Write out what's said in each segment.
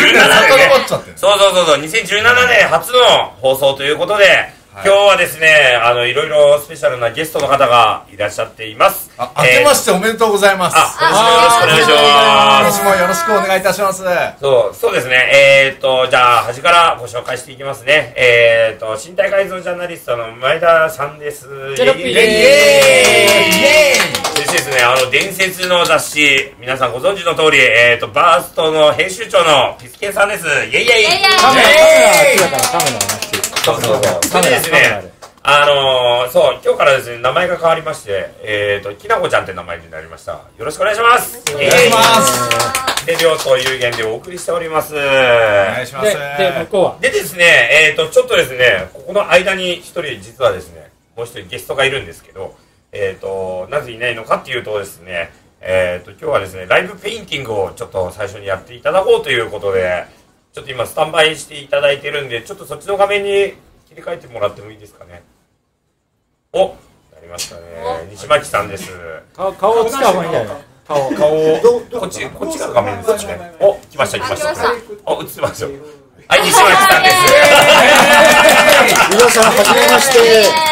2017 10年そうそうそうそう。2017年初の放送ということで、今日はですねあのいろいろスペシャルなゲストの方がいらっしゃっています。あ明けましておめでとうございます。あ今年もよろしくお願いし今ます。年もよろしくお願いいたします。そう、そうですね。えー、っと、じゃあ、端からご紹介していきますね。えー、っと、身体改造ジャーナリストの前田さんです。テロッピー。イエイ。イエイイ。エそしてですね、あの、伝説の雑誌、皆さんご存知の通り、えー、っと、バーストの編集長のピスケンさんです。イエイイエイ。イエイイエイカメラカメラあっちだからカメラ。をなくてそうそうそう。それでですねあのー、そう、今日からですね、名前が変わりまして、えー、っと、きなこちゃんって名前になりました。よろしくお願いします。おお願いしますで、量と有限でお送りしております。お願いしますでで向こうは？でですね、えー、と、ちょっとですね、ここの間に一人、実はですね、もう一人ゲストがいるんですけど、えー、と、なぜいないのかっていうとですね、えー、と、今日はですね、ライブペインティングをちょっと最初にやっていただこうということで、ちょっと今スタンバイしていただいてるんで、ちょっとそっちの画面に切り替えてもらってもいいですかね。おなりましたね。西巻さんです。顔顔を使う方がいいんじゃない顔顔を、こっち、こっちが画面ですかね。お、来ました、来ました。あ映ってますよ。はい、西巻さんです。皆さん、はじめまして。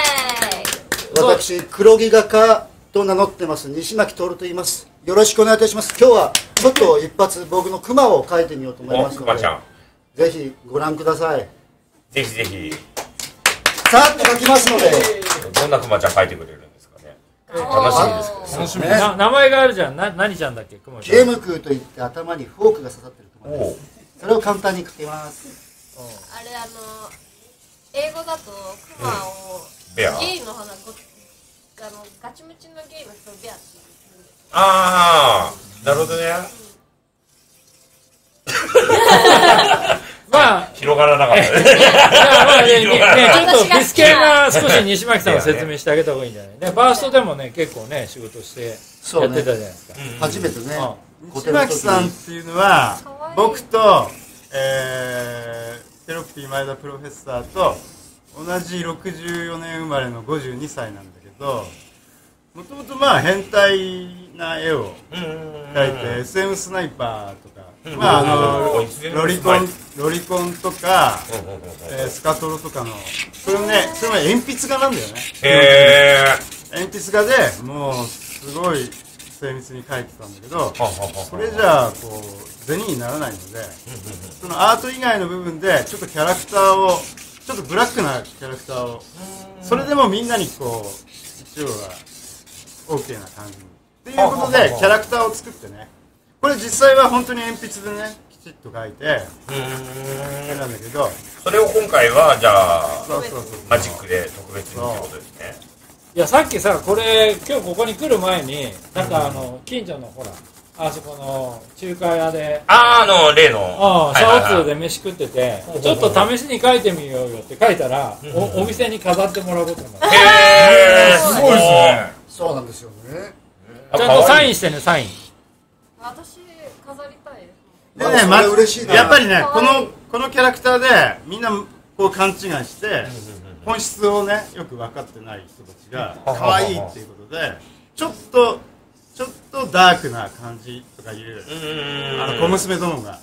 私、黒木画家と名乗ってます、西巻徹と言います。よろしくお願いいたします。今日は、ちょっと一発、僕の熊を描いてみようと思いお、ますのでくまちゃ、ん。ぜひご覧ください。ぜひぜひ、さーっと描きますので、どんなくまちゃん描いてくれるんですかね。楽しみですけどね。楽しみねな名前があるじゃんな何ちゃんだっけ？クモちゲゃんームクーといって頭にフォークが刺さってる熊おうです。それを簡単に描きます。あれあの英語だとクマをベア。ゲイの花ごあのガチムチのゲイの人をベアって言うんですあー、なるほどね。まあ広がらなかったね。まあねね ちょっとビスケが少し西巻さんを説明してあげた方がいいんじゃないね。バーストでもね結構ね仕事してそうねやってたじゃないですか。初めてね、西巻さんっにていうのは僕と、えー、テロッピー前田プロフェッサーと同じ64年生まれの52歳なんだけどもともとまあ変態な絵をうーん描いて SM スナイパーとまああのロリコンロリコンとか、えースカトロとかのそれもねそれも鉛筆画なんだよね。へ鉛筆画でもうすごい精密に描いてたんだけどそれじゃあこう銭にならないのでそのアート以外の部分でちょっとキャラクターをちょっとブラックなキャラクターをそれでもみんなにこう一応は OK な感じ。にっていうことでキャラクターを作ってねこれ実際は本当に鉛筆でねきちっと描いてう絵ーん。なんだけど。それを今回は、じゃあ、そうそうそうマジックで特別にってことですね。いやさっきさこれ今日ここに来る前になんかあの近所のほらあそこの中華屋で。あー、あの、例の。ああ、はいはいはい。サオツーで飯食っててちょっと試しに書いてみようよって書いたら、うん。おお店に飾ってもらうことになっへー、すごいですね。そうなんですよね。た。ちゃんとサインししてね、サイン。私飾りたい。ですでまあ嬉しいな。やっぱりねこのこのキャラクターでみんなこう勘違いして本質をねよく分かってない人たちがうん。可愛いっていうことでちょっとちょっとダークな感じとかいう。あの小娘どもが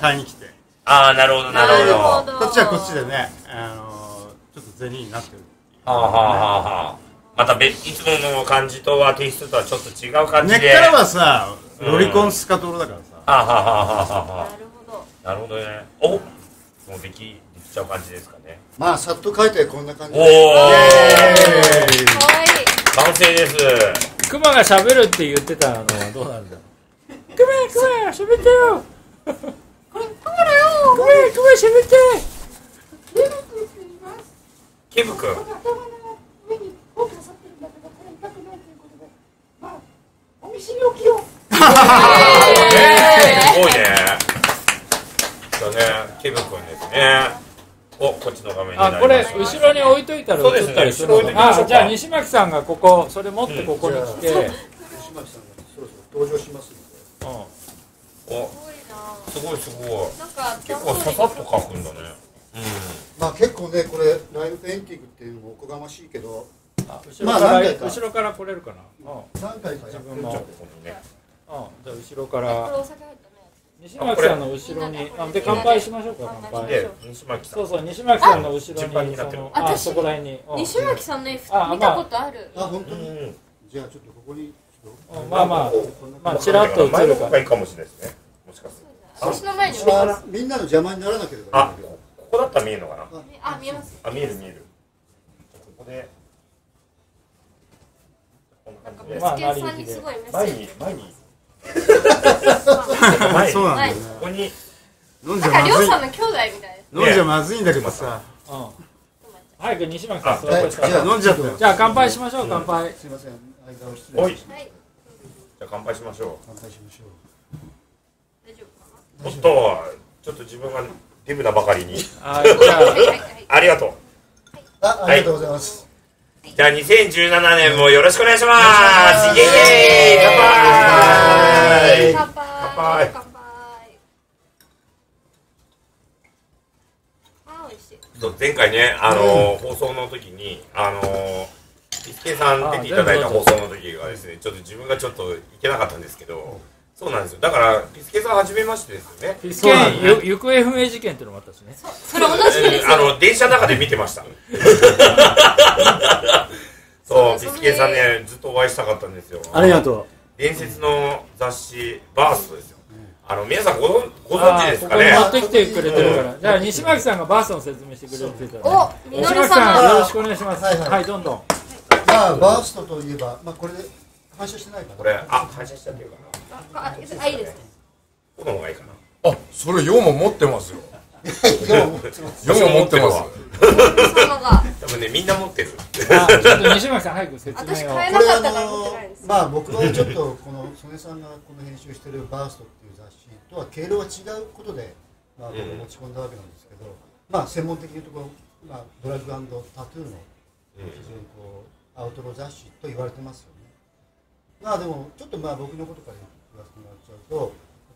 買いに来て。ああー、なるほど、なるほど。こっちはこっちでねあのちょっと銭になってるあはあはあはあ。またべ、いつもの感じとはテイストとはちょっと違う感じで。根っからはさうんロリコンスカトロだからさあはあはあはあはなるほどあ。なるほどね。おもうでき、できちゃう感じですかね。まあ、さっと描いてこんな感じおーで。かわいい完成です。クマが喋るって言ってたのはどうなんだ？クマ、クマ、喋ってよクマ、クマだよクマ、クマ喋って ケブ君。すごいね。そうね、ケブ君ですね。お、こっちの画面になりあ、ます。これ、後ろに置いといたら映ったりするの後ろ置いときましょうかあ、じゃあ西巻さんがここ、それ持ってここに来て、西巻さんがそろそろ登場しますので。お、すごいなすごいすごい。なんか結構ささっと描くんだね。まあ結構ね、これ、ライブペインティングっていうのもおこがましいけど、まあ何回か後ろから来れるかな。うん何回か自分もじゃあ後ろから。西巻さんの後ろに。あで乾杯しましょうか乾杯で西巻さん。そうそう西巻さんの後ろになってる。にそのああそこら辺に。うん。西巻さんの絵あ見たことある？あ本当に？うん。じゃあちょっとここにまあまあまあちらっと映前のるか方がいいかもしれないですね。もしかする私の前に一番みんなの邪魔にならなければあこここだったら見えるのかな？あ見えます。あ見える見える。ここでななんかまあブスケンさんにすごいメッセ前ージに前に。あ 前に。そうなんだ。よねここに。飲んじゃまずい。さんの兄弟みたい。飲んじゃまずいんだけどさ。うん。早く西巻さん座はいって。じゃあ飲んじゃったよ。じゃあ乾杯しましょう乾杯。すいません。間を失おいじ礼しますはい。ゃあ乾杯しましょ乾杯しましょ大丈夫。かうおっとちょっと自分がデブなばかりに。あ りがとう。あありがとうございますじゃあ2017年もよろしくお願いします。イエイイ。乾杯。乾杯。乾杯。乾杯。あ美味しいそう前回ね、あのー放送の時に、あのー、ピスケさん出ていただいた放送の時がですね、ちょっと自分がちょっと行けなかったんですけど、そうなんですよ。だから、ピスケさんはじめましてですよね。ピスケンゆ行方不明事件っていうのもあったしねそれ同じ日ですあの、電車の中で見てました。そう、ピスケさんね、ずっとお会いしたかったんですよ。ありがと伝説の雑誌、バーストですよ。あの、皆さんご存ご存知ですかね？持ってきてくれてるから。じゃあ西巻さんがバーストの説明してくれるって言っら。おみの西巻りさんよろしくお願いします。はいはいはいどんどん。まあバーストといえばまあこれで反射してないかな。これ、あ、反射しちゃってるかな。ああいいですこの方がいいかな。あ、それ4も持ってますよ。今日もちょっと4も持ってます。多分ね、みんな持ってる。あちょっと西巻さん早く説私明を。買えなかったから持ってないんです。まあ僕はちょっとこの曽根さんがこの編集してる「バーストっていう雑誌とは経路が違うことで、まあ、僕持ち込んだわけなんですけど、まあ専門的に言うところ、まあ、ドラッグタトゥーの非常にこうアウトロ雑誌と言われてますよね。まあでもちょっとまあ僕のことから言わせてもらっちゃうとやっ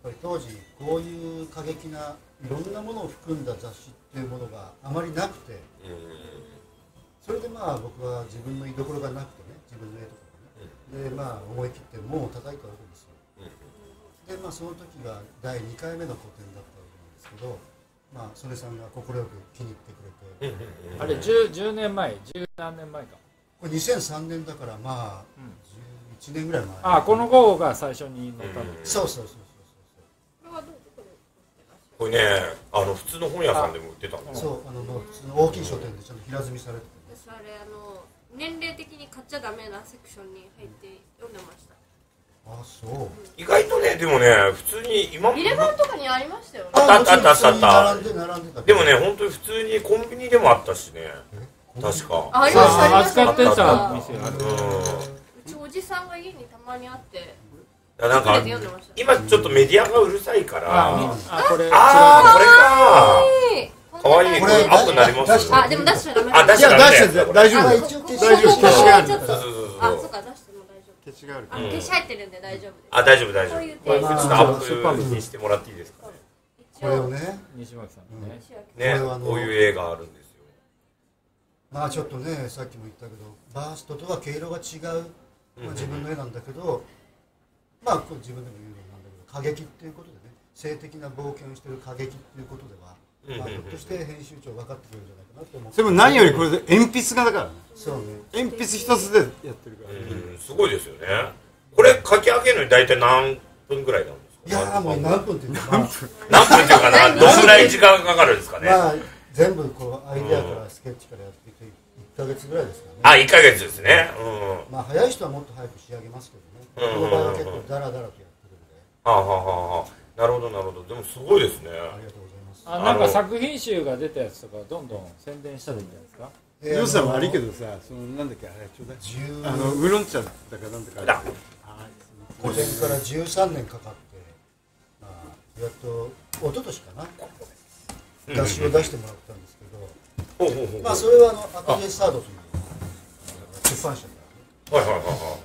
ぱり当時こういう過激ないろんなものを含んだ雑誌っていうものがあまりなくてそれでまあ僕は自分の居所がなくてね自分の絵とかがね。でまあ思い切って門を叩いたわけですよ。でまあその時が第2回目の個展だったわけなんですけどまあ曽根さんが快く気に入ってくれて。あれ 10, 10年前10何年前か。これ2003年だからまあうん。11年ぐらい前。あこの号が最初に載ったの。そうそうそうこれね、あの普通の本屋さんでも売ってたんですよ。そうあの普通の大きい書店でちゃんと平積みされて私あれあの年齢的に買っちゃダメなセクションに入って読んでました。あそう。意外とね、でもね、普通に今ビレバンとかにありましたよね。あったあったあったあった。でもね、本当に普通にコンビニでもあったしね、確か。あありましたありました。扱ってたあ店ある。うちおじさんが家にたまにあってなんか今ちょっとメディアがうるさいから、あああこれあー、これか。はいかわいい。ここれれアップになりますあでも出しちゃダメあ、出しちゃダメ大丈夫。大丈夫消しがあるあそっか出しても大丈夫。消しがある消し入ってるんで大丈夫です。あ、大丈夫大丈夫。そういうこれちょっとまあアップにしてもらっていいですかね。これをね。西巻さんのねね、こういう映画あるんですよ。まあちょっとねさっきも言ったけどバーストとは毛色が違う、まあ、自分の絵なんだけどまあ自分でも言うようなんだけど過激っていうことでね性的な冒険をしてる過激っていうことでは、まあ、ひょっとして編集長分かってくれるんじゃないかなと思って。でも何よりこれで鉛筆画だからね。そうね。鉛筆一つでやってるから。うん、すごいですよね。これ書き上げるのに大体何分ぐらいなんですか？いやーもう何分っていうか、まあ、何分？っていうかな、どんぐらい時間かかるんですかね？まあ全部こうアイデアからスケッチからやっていく1ヶ月ぐらいですかあ、ね1ヶ月ですね。うん。まあ早い人はもっと早く仕上げますけどねうんこの場合は結構ダラダラとやってるんで。はあ、はあはあはあ、なるほどなるほど。でもすごいですね。ありがとうございます。あなんか作品集が出たやつとかどんどん宣伝したらいいんじゃないですかえー良さも悪いけどさそのなんだっけあれちょうだい。10あのウーロン茶だかなんだか。だ個展から13年かかって、まあ、やっと一昨年かな？雑誌を出してもらったんですけど、ほうほうほうほう。まあそれはあのアトリエスタードというあの出版社からね。はいはいはいはい。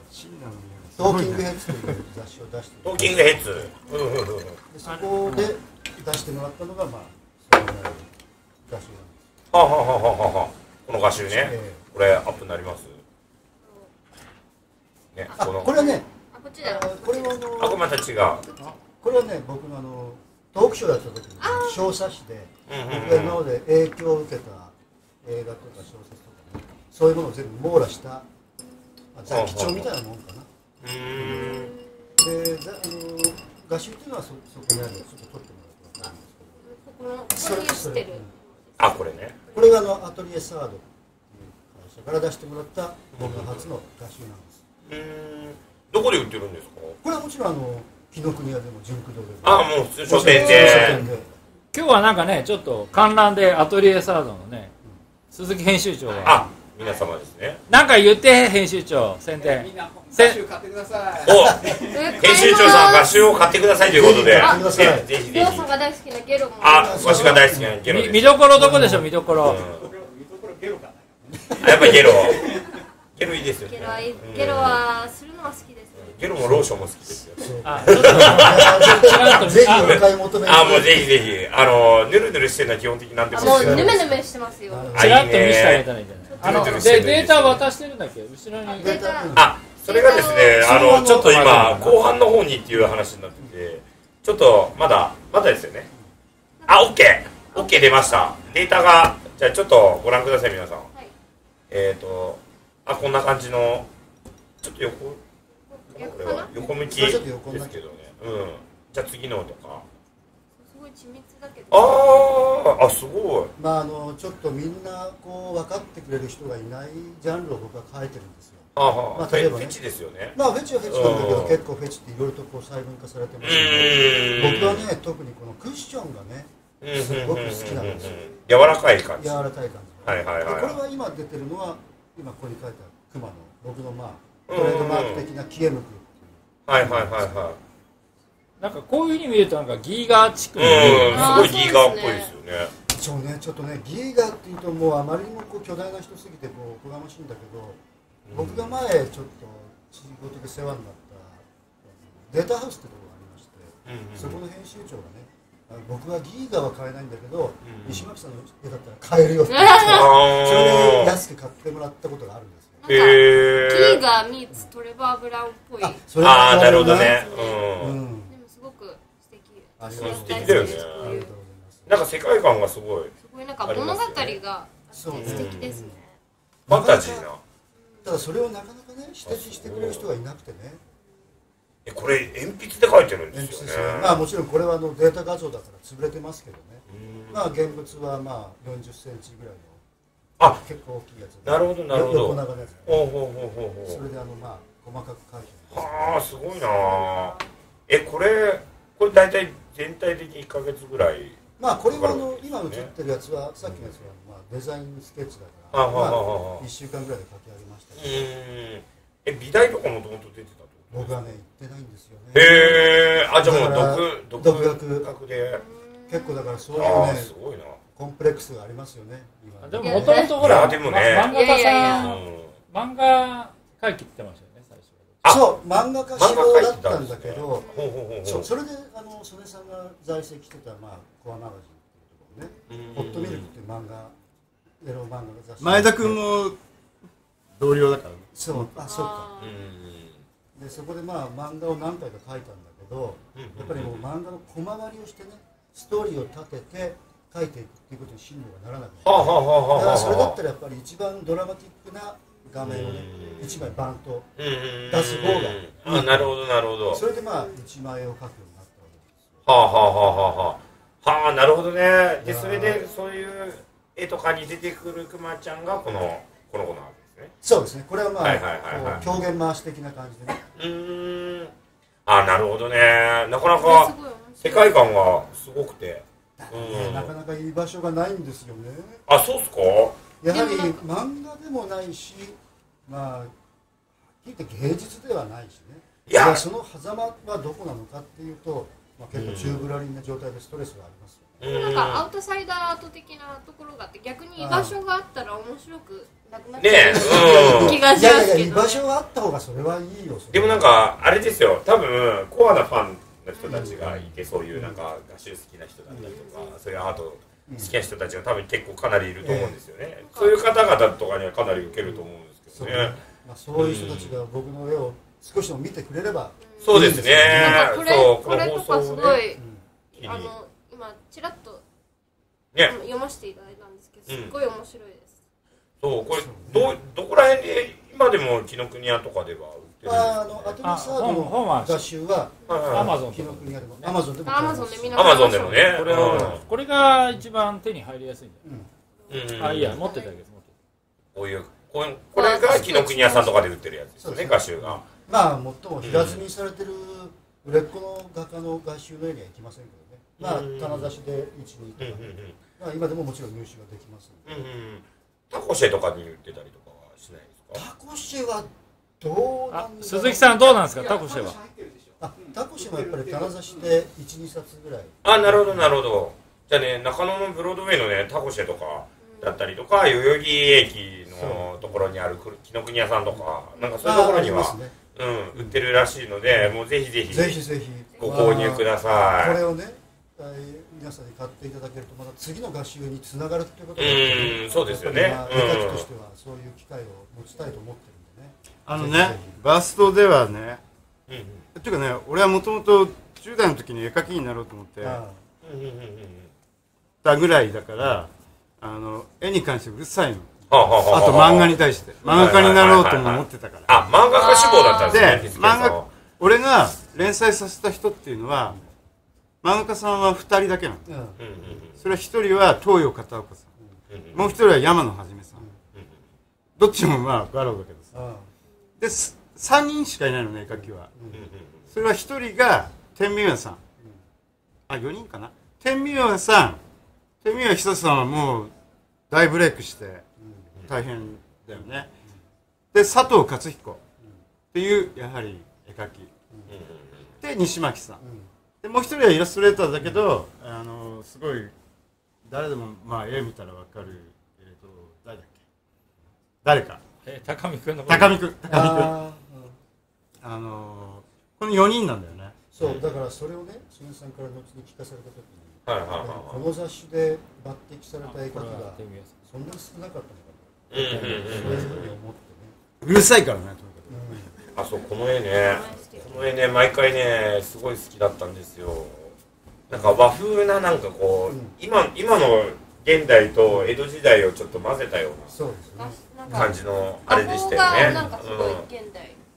トーキングヘッズという雑誌を出してトーキングヘッズ。うんうんうんうん。でそこで出してもらったのがまあそういう雑誌なんですはあ、はあはあはあはあ、この画集ね。えこれアップになります？ねこの。これはねあこっちだ。これはああこまた違う。これはね僕のあのトークショーやった時に小冊子でうん僕が今まで影響を受けた映画とか小説とかねそういうものを全部網羅した、まあ、雑記帳みたいなもんかなでざあの画集っていうのはそそこにあるの？ちょっと撮ってもらってわかるんですけど。ここてるあこれね。これがあのアトリエサードっていう会社から出してもらった僕の初の画集なんです。うーん。どこで売ってるんですか？これはもちろんあの紀ノ国屋でも純駆動でも。あもう書店書で。今日はなんかねちょっと観覧でアトリエサードのね鈴木編集長があ皆様ですね。なんか言って編集長宣伝。みんなせ歌集買ってください。編集長さん画集を買ってくださいということで。ぜぜひぜひ。さんが大好きなゲロも。あわしが大好きなゲロ見どころどこでしょ見どころ、うん。見どころゲロかなやっぱゲロ。ゲロいいですよね。ゲロはするのは好きです。ゲロもローションも好きですよ。あちょっと違うとぜひお買い求めあもうぜひぜひ。あのぬるぬるしてるのは基本的になんでもあもう好きなんですヌメヌメしてますよ。あちらっと見せてあげたらいいんじゃない？あのでデータ渡してるんだっけ？後ろに。データ。うんあそれがですねあののちょっと今後半の方にっていう話になっててちょっとまだまだですよね。あオッケー。オッケー出ました。データがじゃあちょっとご覧ください皆さん。はい。えっ、ー、とあこんな感じのちょっと横こ逆れは横向きですけどね。うん。じゃあ次のとか緻密だけど。あーあすごい。まああのちょっとみんなこう分かってくれる人がいないジャンルを僕は書いてるんですよ。あはフまあ例えばね。ェフェチですよね。まあフェチはフェチなんだけうんど結構フェチっていろいろとこう細分化されてうますので僕はね特にこのクッションがねうんすごく好きなんですよ。柔らかい感じ。柔らかい感じはいはいはいでこれは今出てるのは今ここに書いたクマの僕のまあトレードマーク的なキエムクっていう。はいはいはいはなんかこういうふうに見るとなんかギーガー地区いうんすごいギーガーっぽいですよね。一応ねちょっとねギーガーっていうともうあまりにもこう巨大な人すぎてこうおこがましいんだけど、僕が前ちょっと仕事で世話になったデータハウスってところがありまして、うんうん。そこの編集長がねあの僕はギーガーは買えないんだけど、うん。西巻さんの絵だったら買えるよって。言ってそれであ安く買ってもらったことがあるんですよ。ギーガーミーツトレバー・ブラウンっぽい。あそれあなるほどね。ねううん。んでもすごく素敵ありがとう私大好きだよねありがとうございますなんか世界観がすごいすごいなんか物語があって素敵ですねファンタジーなただそれをなかなかね指摘してくれる人がいなくてねえこれ鉛筆で書いてるんで鉛すよね筆ですよまあもちろんこれはあのデータ画像だから潰れてますけどねまあ現物はまあ40センチぐらいのあ結構大きいやつなるほどなるほど横長のやつほうほうほうほうそれであのまあ細かく書いてるはあすごいな。えこれこれ大体全体的に1ヶ月ぐらいまあこれはあの今映ってるやつはさっきのやつはまあデザインスケッチだからまあ1週間ぐらいで書き上げましたうけど。え美大とかもともと出てたと僕はね行ってないんですよね。へえ。あじゃあもう独独独学。学で。結構だからそういうああねすごいな。コンプレックスがありますよね今。でももともとほらね。ま漫画家さんうん。漫画描いてってましたよそう漫画家志望だったんだけどそれであの曽根さんが在籍してた、まあ、コアマガジンっていうところね、ホットミルクっていう漫画、エロ漫画の雑誌。前田君も同僚だからねそう、あ、そうか。で、そこでまあ、漫画を何回か書いたんだけど、うん。やっぱりもう漫画の小回りをしてね、ストーリーを立てて書いていくっていうことに進路がならなくて。だからそれだったらやっぱり一番ドラマティックな画面をねうん一枚バンと出す方が。あなるほどなるほど。それでまあ一枚絵を描くようになったわけですよ。はあはあはあはあはあ。はあなるほどね。でそれでそういう絵とかに出てくるくまちゃんがこのこの子なわけですね。そうですね。これはまあ、狂言回し的な感じでね。うーん。あなるほどね。なかなか世界観がすごくて。うん。なかなかいい場所がないんですよね。あそうっすか？やはり漫画でもないしまあはっきり言って芸術ではないしね。いや。その狭間はどこなのかっていうと、まあ、結構宙ぶらりんな状態でストレスがありますよね、うん。なんかアウトサイダーアート的なところがあって逆に居場所があったら面白くなくなっちゃねえうん。う気がしいやいやいやますけど、ね、居場所があった方がそれはいいよでもなんかあれですよ多分コアなファンの人たちがいてそういうなんか画集好きな人だったりとかそういうアート好きな人たちが多分結構かなりいると思うんですよね。そういう方々とかにはかなり受けると思うんですけどね。まあ、そういう人たちが僕の絵を少しでも見てくれれば、そうですね。なん。かこれそうこれとかすごい、あの今ちらっとね。読ませていただいたんですけどうん。すっごい面白いです、そうこれどうどこら辺で今でも紀ノ国屋とかではあ、あのアトあミサード本本はの画集はアマゾン紀ノ国屋でもアマゾンでもアマゾンでみんなアマゾンでもね。これをこれが一番手に入りやすいんだよ、うん。うんあいいや持ってたけど持ってこういうこれこれが紀ノ国屋さんとかで売ってるやつですよね画集が。まあ最も平積みされてる売れっ子の画家の画集の絵にはいきませんけどね。まうん。あ棚出しで1、2とか、まあ、今でももちろん入手ができますんで。うんうんタコシェとかに売ってたりとかはしないですか？タコシェはどうなあんだろう。鈴木さんどうなんですか？タコシェは。あタコシェもやっぱり棚出しで12冊ぐらい。あなるほどなるほど。じゃあね中野のブロードウェイのねタコシェとかだったりとか代々木駅のところにある紀ノ国屋さんとかなんかそういうところにはね。うん売ってるらしいのでもうぜひぜひぜひぜひ。ご購入ください。これをねえー皆さんに買っていただけるとまた次の画集につながるっていうことがうんそうですよね。やっぱりまあうん絵描きとしてはそういう機会を持ちたいと思ってあのね。バーストではねうんうん。っていうかね俺はもともと10代の時に絵描きになろうと思ってたぐらいだからあの絵に関してうるさいの。はあと漫画に対して。漫画家になろうとも思ってたから。あ漫画家志望だったんですねで漫画俺が連載させた人っていうのは漫画家さんは2人だけなの。うん。うんうんそれは1人は東洋片岡さうんうんん。もう1人は山野はじめさん。どっちもまあガローだけどです3人しかいないのね絵描きはそれは1人が天明屋さん。あ4人かな。天明屋さん。天明屋久さんはもう大ブレイクして大変だよね。で佐藤勝彦。っていうやはり絵描き。で西巻さん。でもう一人はイラストレーターだけどあのすごい誰でもまあ絵見たらわかるえっ、と誰だっけ？誰かえ高見君の高見くん高見くんあー。うんあのこの4人なんだよね。そうだからそれをね杉さんから後に聞かされた時にはいはいはいこの雑誌で抜擢された絵描きこれはがそんなに少なかったのかうんうんうんとそういうふうに思ってねうるさいからねとにかくあそうこの絵ね。この絵ね毎回ねすごい好きだったんですよ。なんか和風ななんかこう、うん。今今の現代と江戸時代をちょっと混ぜたようそうですね感じのあれでした画よね。なんか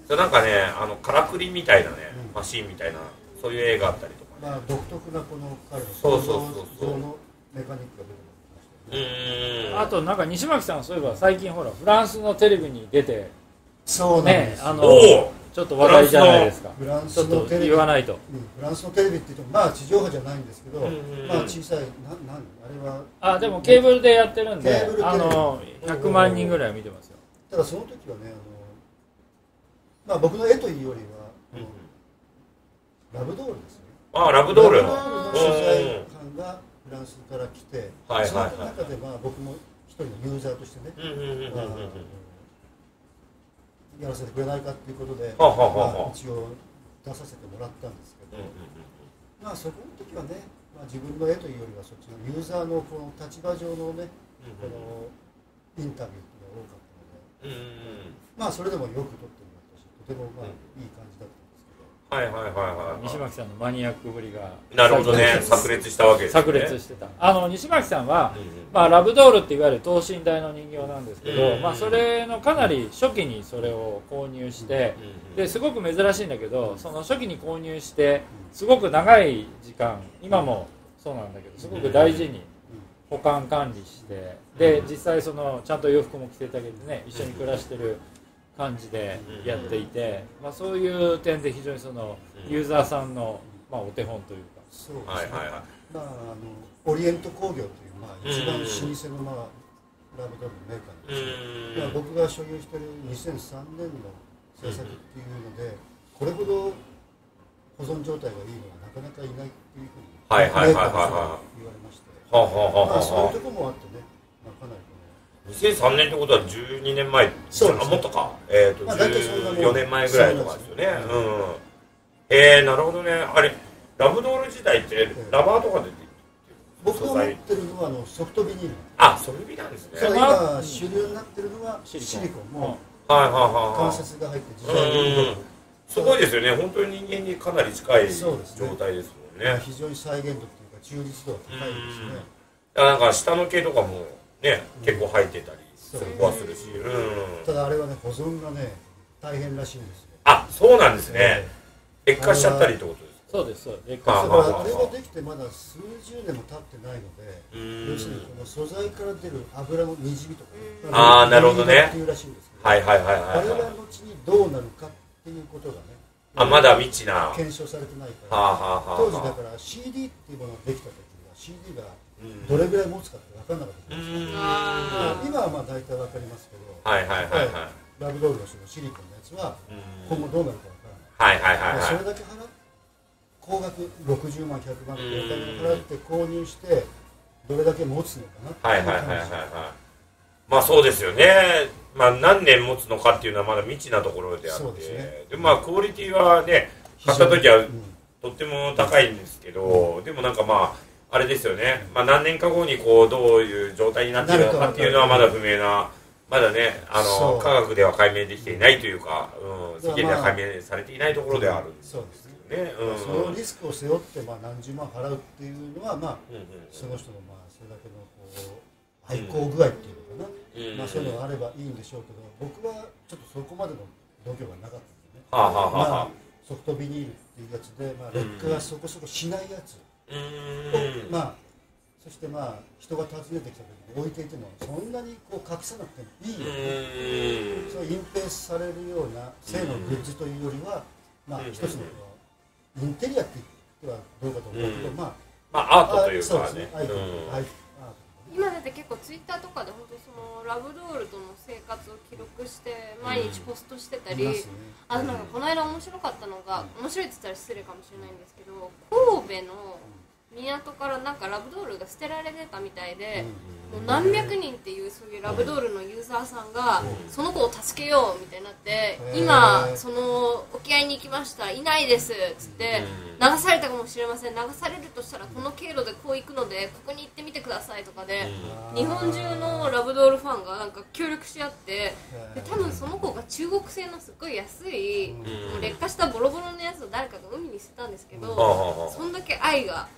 すなんかねあのからくりみたいなね、うんマシーンみたいなそういう絵があったりとかまあ独特なこの彼のそうそうそうそう。想像上のメカニックが出てきましたよね。うーん。あとなんか西巻さんそういえば最近ほらフランスのテレビに出てそうなんですよ。ねあのおおちょっと話題じゃないですか。フランスのテレビ言わないと。うんフランスのテレビって言ってもまあ地上波じゃないんですけど、うんうんまあ小さいななんあれは。あでもケーブルでやってるんでケーブルあの100万人ぐらいは見てますよ。ただその時はねあのまあ僕の絵というよりは、あのラブドールですよね。あラブドール。ラブドールの取材官がフランスから来て、はいはいはい。その中でまあ僕も一人のユーザーとしてね、うんうんうんうんうん。まあやらせてくれないかっていうことで、まあ一応出させてもらったんですけど、まあそこの時はね、まあ、自分の絵というよりはそっちのユーザーのこの立場上のね、このインタビューっていうのが多かったので、まあそれでもよく撮ってもらったし、とてもまあいい感じだったはいはいはいはい西巻さんのマニアックぶりが。なるほどね。炸裂したわけですね。炸裂してた。あの西巻さんはうんうんまあ、ラブドールっていわゆる等身大の人形なんですけど、うんまあ、それのかなり初期にそれを購入して、うんですごく珍しいんだけどその初期に購入してすごく長い時間今もそうなんだけどすごく大事に保管管理してで実際そのちゃんと洋服も着せてあげてね一緒に暮らしてる感じでやっていて、まあ、そういう点で非常にそのユーザーさんの、まあ、お手本というか。そうですね、はいはいはい。まあ、あのオリエント工業という、まあ、一番うん老舗の、まあ、ラブドールのメーカーですけ僕が所有している2003年の制作っていうので、これほど保存状態がいいのはなかなかいないっていうふうに、はいはいはいはいはい。メーカーから言われまして、まあ、そういうはところもあってね、まあ、かなりこ2003年ってことは12年前。そうですあもっとか。えっ、と、まあ大体そんなもん。14年前ぐらいとかですよね。うん。えー、なるほどね。あれラブドール時代ってラバーとかでの僕が持ってるのはあのソフトビニール、あソルビなんですね。それまあ今主流になってるのはシシリコン。リコン。も、はいはいはい関はい。節が入って自動く。すごいですよね。本当に人間にかなり近い状態ですもんね。非常に再現度っていうか忠実度が高いですね。だからなんか下の毛とかもね結構生えてたりする子はするし。うん。ただあれはね保存がね大変らしいんですよ。あそうなんですね。劣化しちゃったりってことですか？そうですそう劣あ化だする。からあれができてまだ数十年も経ってないのでうん。要するにこの素材から出る油のにじみとかうんあーなるほどね。っていうらしいんですけどはいはいはいあれがはい。はい後にどうなるかっていうことがねあまだ未知な。は検証されてないかあら当時だから CD っていうものができた時は CD がうんどれぐらい持つかって分からなかったうです今はまあ大体分かりますけど。はいはいはいはい。ラブドールのそのシリコンのやつはうん今後どうなるか分からないはいはいはい。はいれだけ払っ高額60万100万ってお金を払って購入してどれだけ持つのかなはいってはいいうはいはい感はい。まあそうですよね。まあ何年持つのかっていうのはまだ未知なところであって。そうですね。でまあクオリティはねじ買った時はうんとっても高いんですけど、でもなんかまああれですよね、まあ、何年か後にこうどういう状態になっているのかっていうのはまだ不明なまだねあの科学では解明できていないというか、うん、世間ではまあ解明されていないところではあるんですよそうですね。ね。うん。そのリスクを背負ってまあ何十万払うっていうのはまあうんうんその人のまあそれだけのこう愛好具合っていうのかな、うんまあそういうのがあればいいんでしょうけど僕はちょっとそこまでの度胸がなかったんでね、はあはあはあはあ。まあ、ソフトビニールっていうやつで、まあ、劣化がそこそこしないやつまあそしてまあ人が訪ねてきた時に置いていてもそんなにこう隠さなくてもいいうよ、ーん。それ隠蔽されるような性のグッズというよりは、まあうん。一つのインテリアって言ってはどうかと思うけど、うん。まあまあアートというそうかねですね。アイ今だって結構ツイッターとかで本当そのラブドールとの生活を記録して毎日ポストしてたり、いますね。あとなんかこの間面白かったのが、面白いって言ったら失礼かもしれないんですけど神戸の港からなんかラブドールが捨てられてたみたいで、もう何百人っていうそういうラブドールのユーザーさんがその子を助けようみたいになって今その沖合に行きました。いないですっつって流されたかもしれません。流されるとしたらこの経路でこう行くのでここに行ってみてくださいとかで日本中のラブドールファンがなんか協力し合ってで多分その子が中国製のすっごい安いもう劣化したボロボロのやつを誰かが海に捨てたんですけどそんだけ愛が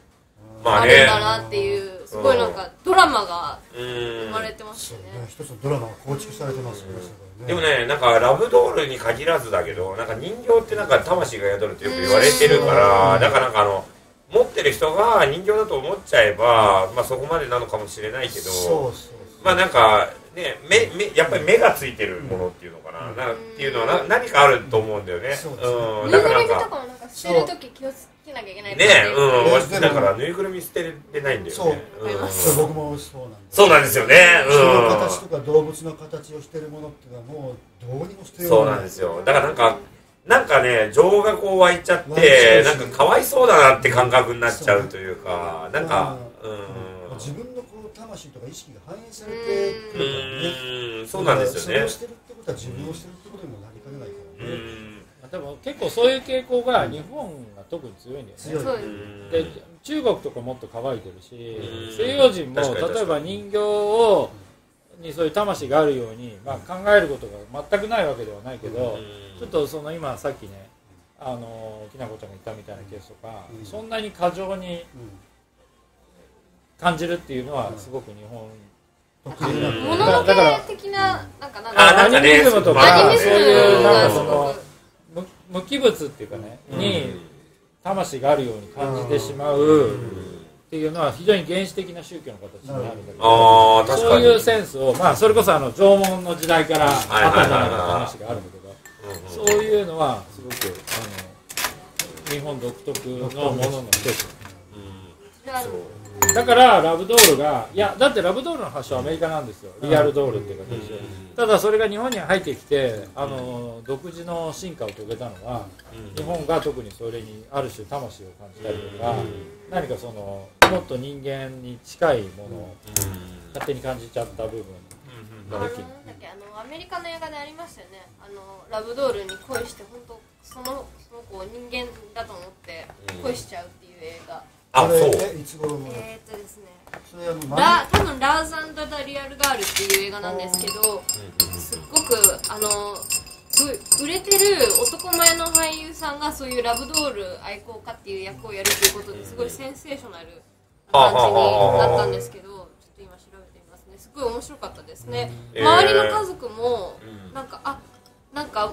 まあね。あるんだなっていうすごいなんかドラマがうーん。生まれてましそうたねね一つのドラマが構築されてますよね。そでもれねね、なんかラブドールに限らずだけど、なんか人形ってなんか魂が宿るってよく言われてるから、だからなんかあの、持ってる人が人形だと思っちゃえば、まあそこまでなのかもしれないけど、そうそうそう。まあなんか、ね、目、目、やっぱり目がついてるものっていうのかな、なっていうのはな何かあると思うんだよね。そうん、だからなんか、ぐるみとかもなきゃいけないねうん、え私でもだからぬいぐるみ捨てれないんだよね。そう僕もそうなんですそうなんですよね。人のうん。形とか動物の形をしてるものっていうのはもうどうにも捨てようそうがなんですよ。だからなんか、なんかね、情がこう湧いちゃって、なんかかわいそうだなって感覚になっちゃうというか、なんか、ううんん。自分のこう魂とか意識が反映されてくるからねうん、そうなんですよねそれを。捨てるってことは自分を捨てるってことにもなりかねないからねでも結構そういう傾向が日本が特に強いんだよね。強いで中国とかもっと乾いてるしうん。西洋人も例えば人形をにそういう魂があるように、まあ、考えることが全くないわけではないけど、ちょっとその今さっきねあのきなこちゃんが言ったみたいなケースとか、うん。そんなに過剰にうん。感じるっていうのはすごく日本特有なうん。もののだからけ的ななんかなんあなんかねアニミズムとまあかそういうムなんかそのく無無機物っていうかね、うん。に魂があるように感じてしまう。っていうのは非常に原始的な宗教の形になるんだけどああ、確かに。そういうセンスを、まあ、それこそあの縄文の時代からあったんじゃない。かって話があるんだけど、うんそういうのはすごくあの日本独特のものの一つ。であのだからラブドールがいやだってラブドールの発祥はアメリカなんですよ。リアルドールっていう形で。ただそれが日本に入ってきてあの独自の進化を遂げたのは日本が特にそれにある種魂を感じたりとか何かそのもっと人間に近いものを勝手に感じちゃった部分あのなんだっけあのアメリカの映画でありましたよね。あのラブドールに恋して本当そのその子を人間だと思って恋しちゃうっていう映画あそう。れえいつ頃のえーっとですね。それあのラ多分ラーズダ・リアル・ガールっていう映画なんですけどすっごくあのすごい売れてる男前の俳優さんがそういうラブドール愛好家っていう役をやるっていうことですごいセンセーショナルな感じになったんですけどちょっと今調べてみますね。すごい面白かったですね。えー周りの家族もうんなんかあなんか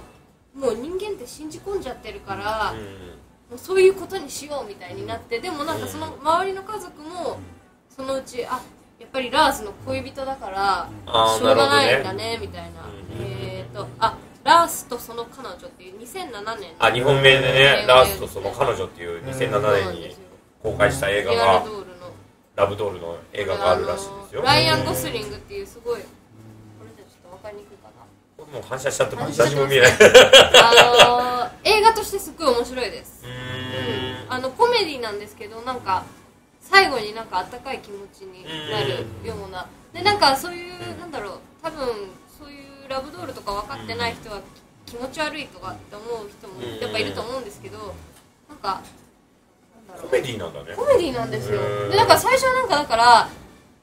もう人間って信じ込んじゃってるから、うんもうそういうことにしようみたいになってでもなんかその周りの家族もそのうちあやっぱりラーズの恋人だからしょうがないんだねみたいな。うんえーとあラースとその彼女っていう2007年あ日本名でねうんラースとその彼女っていう2007そうなん年に公開した映画がラブドールの映画があるらしいですよ。ライアン・ゴスリングっていうすごいこれじゃちょっと分かりにくいかな。もう反射しちゃって反射私も見えない。あのー映画としてすっごい面白いですうーん。あのコメディなんですけどなんか最後になんかあったかい気持ちになるような。でなんかそういうなんだろう多分そういうラブドールとか分かってない人は気持ち悪いとかって思う人もやっぱいると思うんですけどなんかなんだろう。コメディなんだね。コメディなんですよ。うん。でなんか最初はなんかだから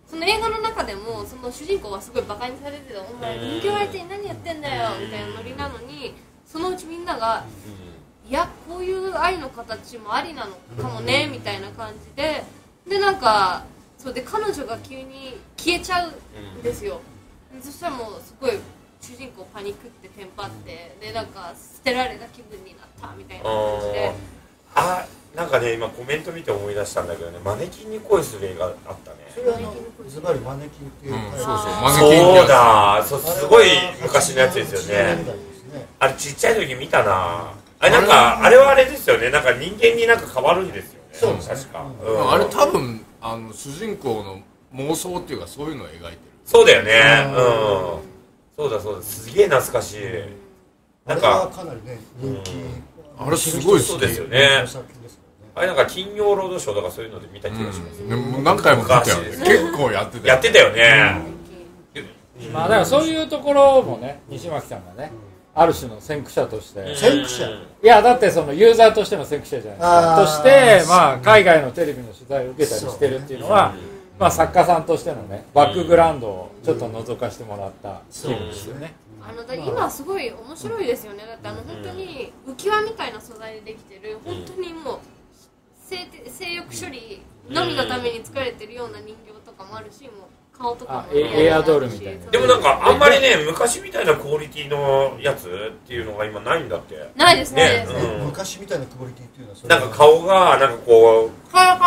その映画の中でもその主人公はすごいバカにされてて「お前人形相手に何やってんだよ」みたいなノリなのにそのうちみんなが「いやこういう愛の形もありなのかもね」みたいな感じででなんかそうで彼女が急に消えちゃうんですよ。でそしたらもうすごい主人公パニックってテンパってでなんか捨てられた気分になったみたいな感じで。あなんかね今コメント見て思い出したんだけどねマネキンに恋する映画あったね。それはズバリマネキンっていう。うん、そうそうマネキンってそうやだ。そうすごい昔のやつですよ80ね年代ですね。あれちっちゃい時見たなあれなんかあれはあれですよね。なんか人間になんか変わるんですよね。そうです。ね確か、うん。うん。あれ多分あの主人公の妄想っていうかそういうのを描いてる。そうだよね。うん。うん。そうだそうだ。すげえ懐かしい。なんあれはかかなりね人気。うん。あれすごい好き。そうですよね。あれなんか金曜ロードショーとかそういうので見た気がします、うん、でも何回も見たよね。昔。結構やってたよやってたよね、まあだからそういうところもね西巻さんがねある種の先駆者として、先駆者？やだってそのユーザーとしての先駆者じゃないですか。としてまあ海外のテレビの取材を受けたりしてるっていうのはまあ作家さんとしてのねバックグラウンドをちょっと覗かせてもらった気分ですよね、あのだ今すごい面白いですよね。だってあの本当に浮き輪みたいな素材でできてる本当にもう性性欲処理のみのために作られてるような人形とかもあるしもう顔とかも。あエエアドールみたいな。でもなんかあんまりね昔みたいなクオリティのやつっていうのが今ないんだって。ないですね。ねねうん。昔みたいなクオリティっていうのはそれはなんか顔がなんかこう大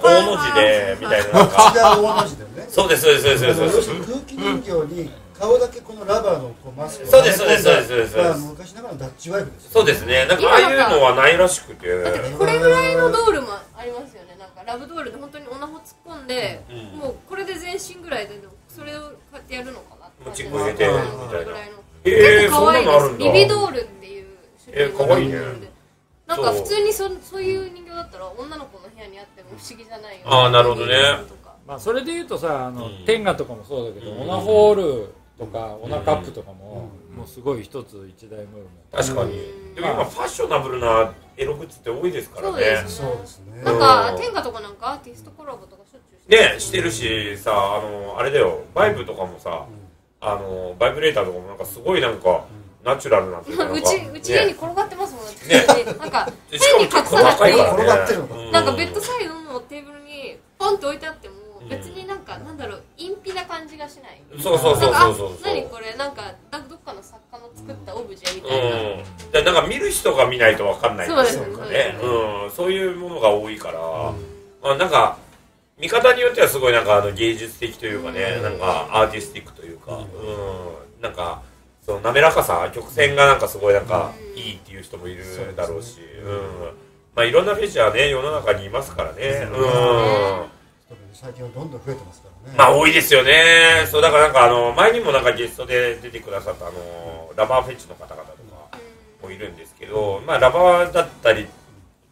大文字でみたいななんか違う大文字でね。そうですそうですそうですそうです。空気人形に顔だけこのラバーのこうマスクをそうですそうですそうですそうです。まあ昔ながらのダッチワイフですよそうですね。なんかああいうのはないらしくて。だってこれぐらいのドールもありますよね。なんかラブドールで本当にオナホ突っ込んで、うん。もうこれで全身ぐらいでそれをこうやってやるのかなもうチップ入れてうんみたいなこれぐらいの。えー結構可愛いそんなのあるんだ。ですリビドールっていう種類のラブドールでなんか普通にそそういう人形だったら女の子の部屋にあっても不思議じゃないよあーなるほどね。とか。まあそれで言うとさあの、うん。天下とかもそうだけど、うんオナホールとかオナカップとかも、もうすごい一つ一大ムーブメント。確かに。うん。でも今ファッショナブルなエログッズって多いですからそうでね。すそうですね。なんか天下とかなんかアーティストコラボとかしょっちゅうしてねしてるしさあのあれだよ。バイブとかもさあのバイブレーターとかもなんかすごいなんかナチュラルなっていうちうち家にね。転がってますもんね。ねなんかしかも結構高いからね転がってるのかうなんかベッドサイドのテーブルにポンって置いてあってもうん別になんかなんだろう陰秘な感じがしない。そうそうそうそうそうあ何これなんかなんかどっかの作家の作ったオブジェみたいな、うん。でなんか見る人が見ないとわかんない。そうですというかね。そうですうん。そういうものが多いから。まあなんか見方によってはすごいなんかあの芸術的というかねうん。なんかアーティスティックというか。うん。なんかその滑らかさ曲線がなんかすごいなんかうん。いいっていう人もいるだろうし。うん。まあいろんなフェチはね世の中にいますからね。うん最近はどんどん増えてますからね。まあ多いですよね。そうだからなんかあの前にもなんかゲストで出てくださったあのラバーフェチの方々とかもいるんですけど、まあ、ラバーだったりフ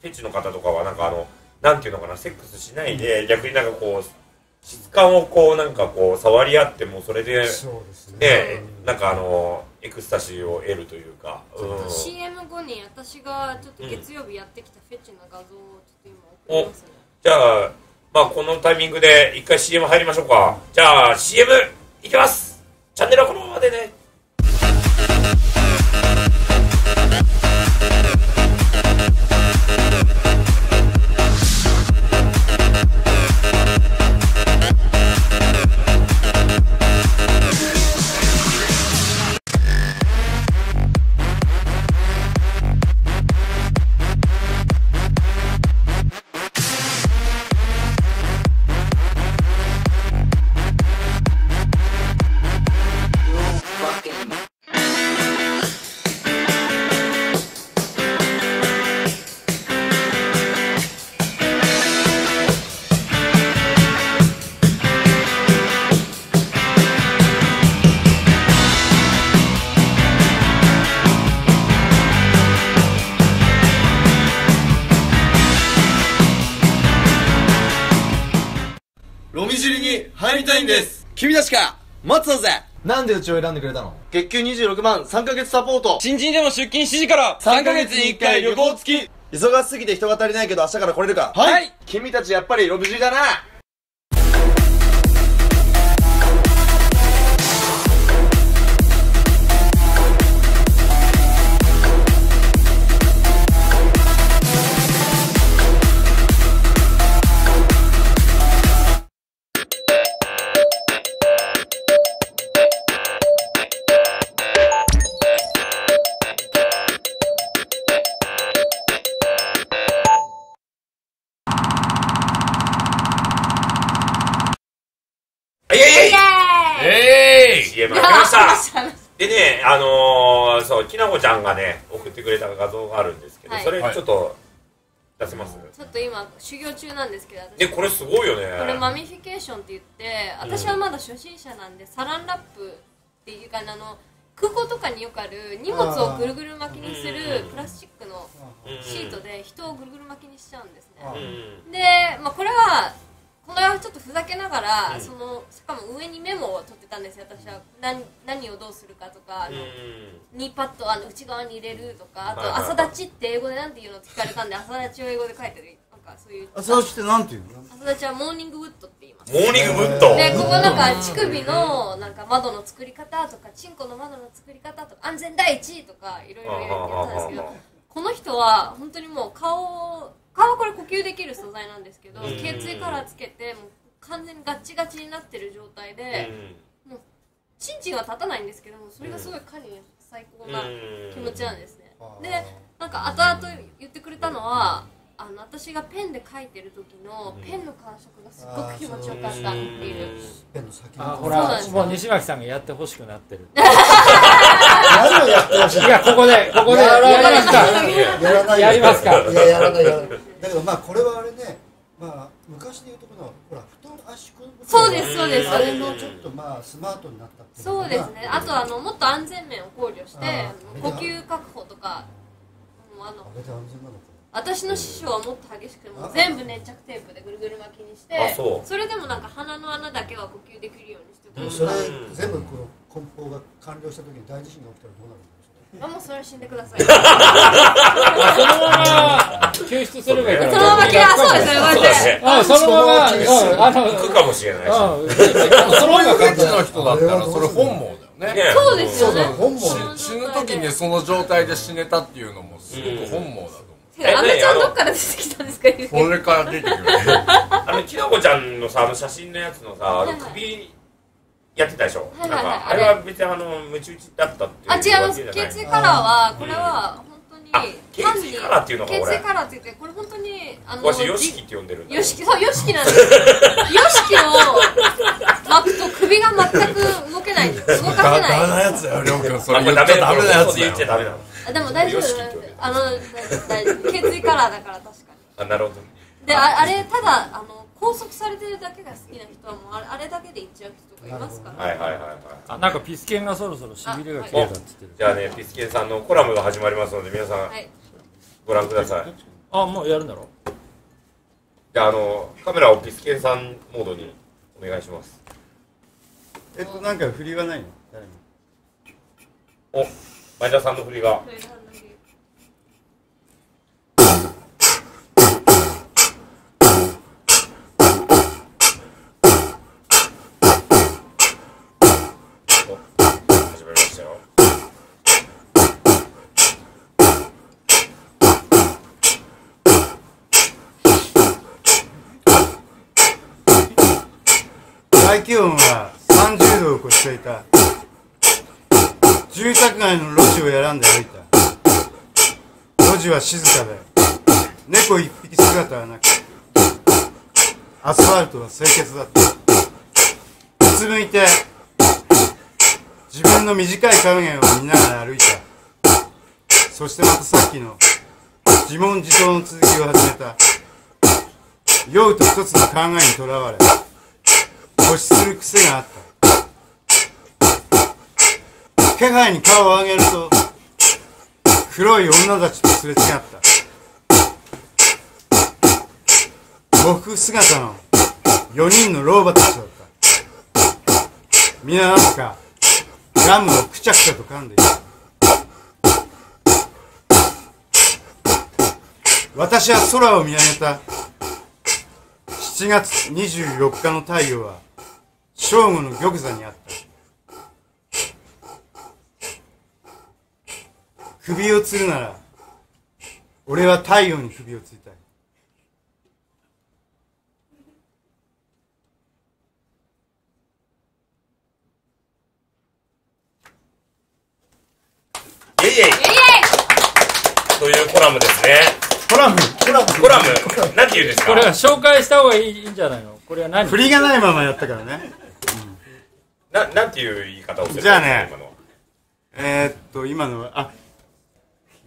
ェチの方とかはなんかあのなんていうのかなセックスしないで逆になんかこう質感をこうなんかこう触り合ってもそれでそうですね。ねなんかあのエクスタシーを得るというか、うん、CM 後に私がちょっと月曜日やってきたフェチな画像をちょっと今送りますね、じゃあまあこのタイミングで一回 CM 入りましょうか。じゃあ CM いきます。チャンネルはこのままでね。なんでうちを選んでくれたの？月給26万3ヶ月サポート。新人でも出勤7時から3ヶ月に1回旅行付き。忙しすぎて人が足りないけど明日から来れるか？はい。君たちやっぱりロミジリだな CM ました。でねあのー、そうきなこちゃんがね送ってくれた画像があるんですけど、はい。それちょっと出せます、ちょっと今修行中なんですけど私。でこれすごいよね。これマミフィケーションって言って私はまだ初心者なんでサランラップっていうかあの空港とかによくある荷物をぐるぐる巻きにするプラスチックのシートで人をぐるぐる巻きにしちゃうんですね。うん。で、まあ、これはこれはちょっとふざけながら、そのしかも上にメモを取ってたんですよ。私は何何をどうするかとかあの、 knee pad あの内側に入れるとかあと朝立ちって英語でなんて言うのって聞かれたんで朝立ちを英語で書いてる。なんかそういう。朝起きてなんて言うの？朝立ちは morning wood って言います。 morning wood。でここなんか乳首のなんか窓の作り方とかチンコの窓の作り方とか安全第一とかいろいろ言ったんですけどこの人は本当にもう顔顔はこれ呼吸できる素材なんですけどうん。頸椎カラーつけてもう完全にガッチガチになってる状態でチンチンは立たないんですけどもそれがすごい彼に最高な気持ちなんですね。でなんか後々言ってくれたのはあの私がペンで書いてる時のペンの感触がすっごく気持ちよかったっていう。ペンの先あほそうなんらですよ。もう西巻さんがやってほしくなってる。何をやってほしいいやここでここでやりますか。やらないよ。やりますか。いややらないやらないだけどまあこれはあれねまあ昔でいうとこのほら布団圧縮そうですそうです。あれのちょっとまあスマートになったっていうそうですね。あとあのもっと安全面を考慮して呼吸確保とかもうあのあれで安全なのか私の師匠はもっと激しくてもう全部粘着テープでぐるぐる巻きにしてあそう。れでもなんか鼻の穴だけは呼吸できるようにしてでもそれうん。全部この梱包が完了した時に大地震が起きたらどうなるんでしょうあもうそれは死んでくださいそのまま救出すればいいから。そのままあそうですね。あそのままうんあの行くかもしれないしうんそのフェチの人だったらそれ本望だよね。ねそうですよね。本望。し死ぬ時にその状態で死ねたっていうのもすごく本望だと思うあのちゃんどっから出てきたんですかこれから出てくる あのきなこちゃんのさあの写真のやつのさあの首やってたでしょ、はいはいはい。なんかあれ。は別にあのムチ打ちだったっていうあ違います。わけじゃない頸椎カラーはこれは本当にあ頸椎カラーっていうのか頸俺椎カラーって言ってこれ本当にあのわしヨシキって呼んでるんだ。よしきそうよしきなんですよ。しきを巻くと首が全く動けない。んです動かせダメなないやつやりょうくん。それあ言っちゃダメなやつそう言っちゃダメなのあでも大丈夫。あの大丈夫頸椎カラーだから確かに。あなるほど。でああれただあの拘束されてるだけが好きな人はもうあれあれだけで行っちゃう人とかいますから、はいはいはいはい。あなんかピスケンがそろそろしびれが切れたって言ってる。じゃあねピスケンさんのコラムが始まりますので皆さんはい。ご覧ください。あもうやるんだろじゃああのカメラをピスケンさんモードにお願いします。えっとなんか振りはないの？誰も。お前田さんの振りが。大気温は30度を超していた。住宅街の路地を選んで歩いた。路地は静かで猫一匹姿はなくアスファルトは清潔だった。うつむいて自分の短い影を見ながら歩いた。そしてまたさっきの自問自答の続きを始めた。酔うと一つの考えにとらわれ固執する癖があった。気配に顔を上げると黒い女たちとすれ違った。喪服姿の4人の老婆たちだった。皆なぜかガムをくちゃくちゃと噛んでいた。私は空を見上げた。7月24日の太陽は正午の玉座にあった。首を吊るなら俺は太陽に首を吊りたい。イェイイェイイエイ。というコラムですね。コラム？コラム？コラム、なんて言うんですか？これは紹介した方がいいいいんじゃないの？これは何？振りがないままやったからね。な、なんていう言い方をするじゃあね。今のは。えー、っと今のはあ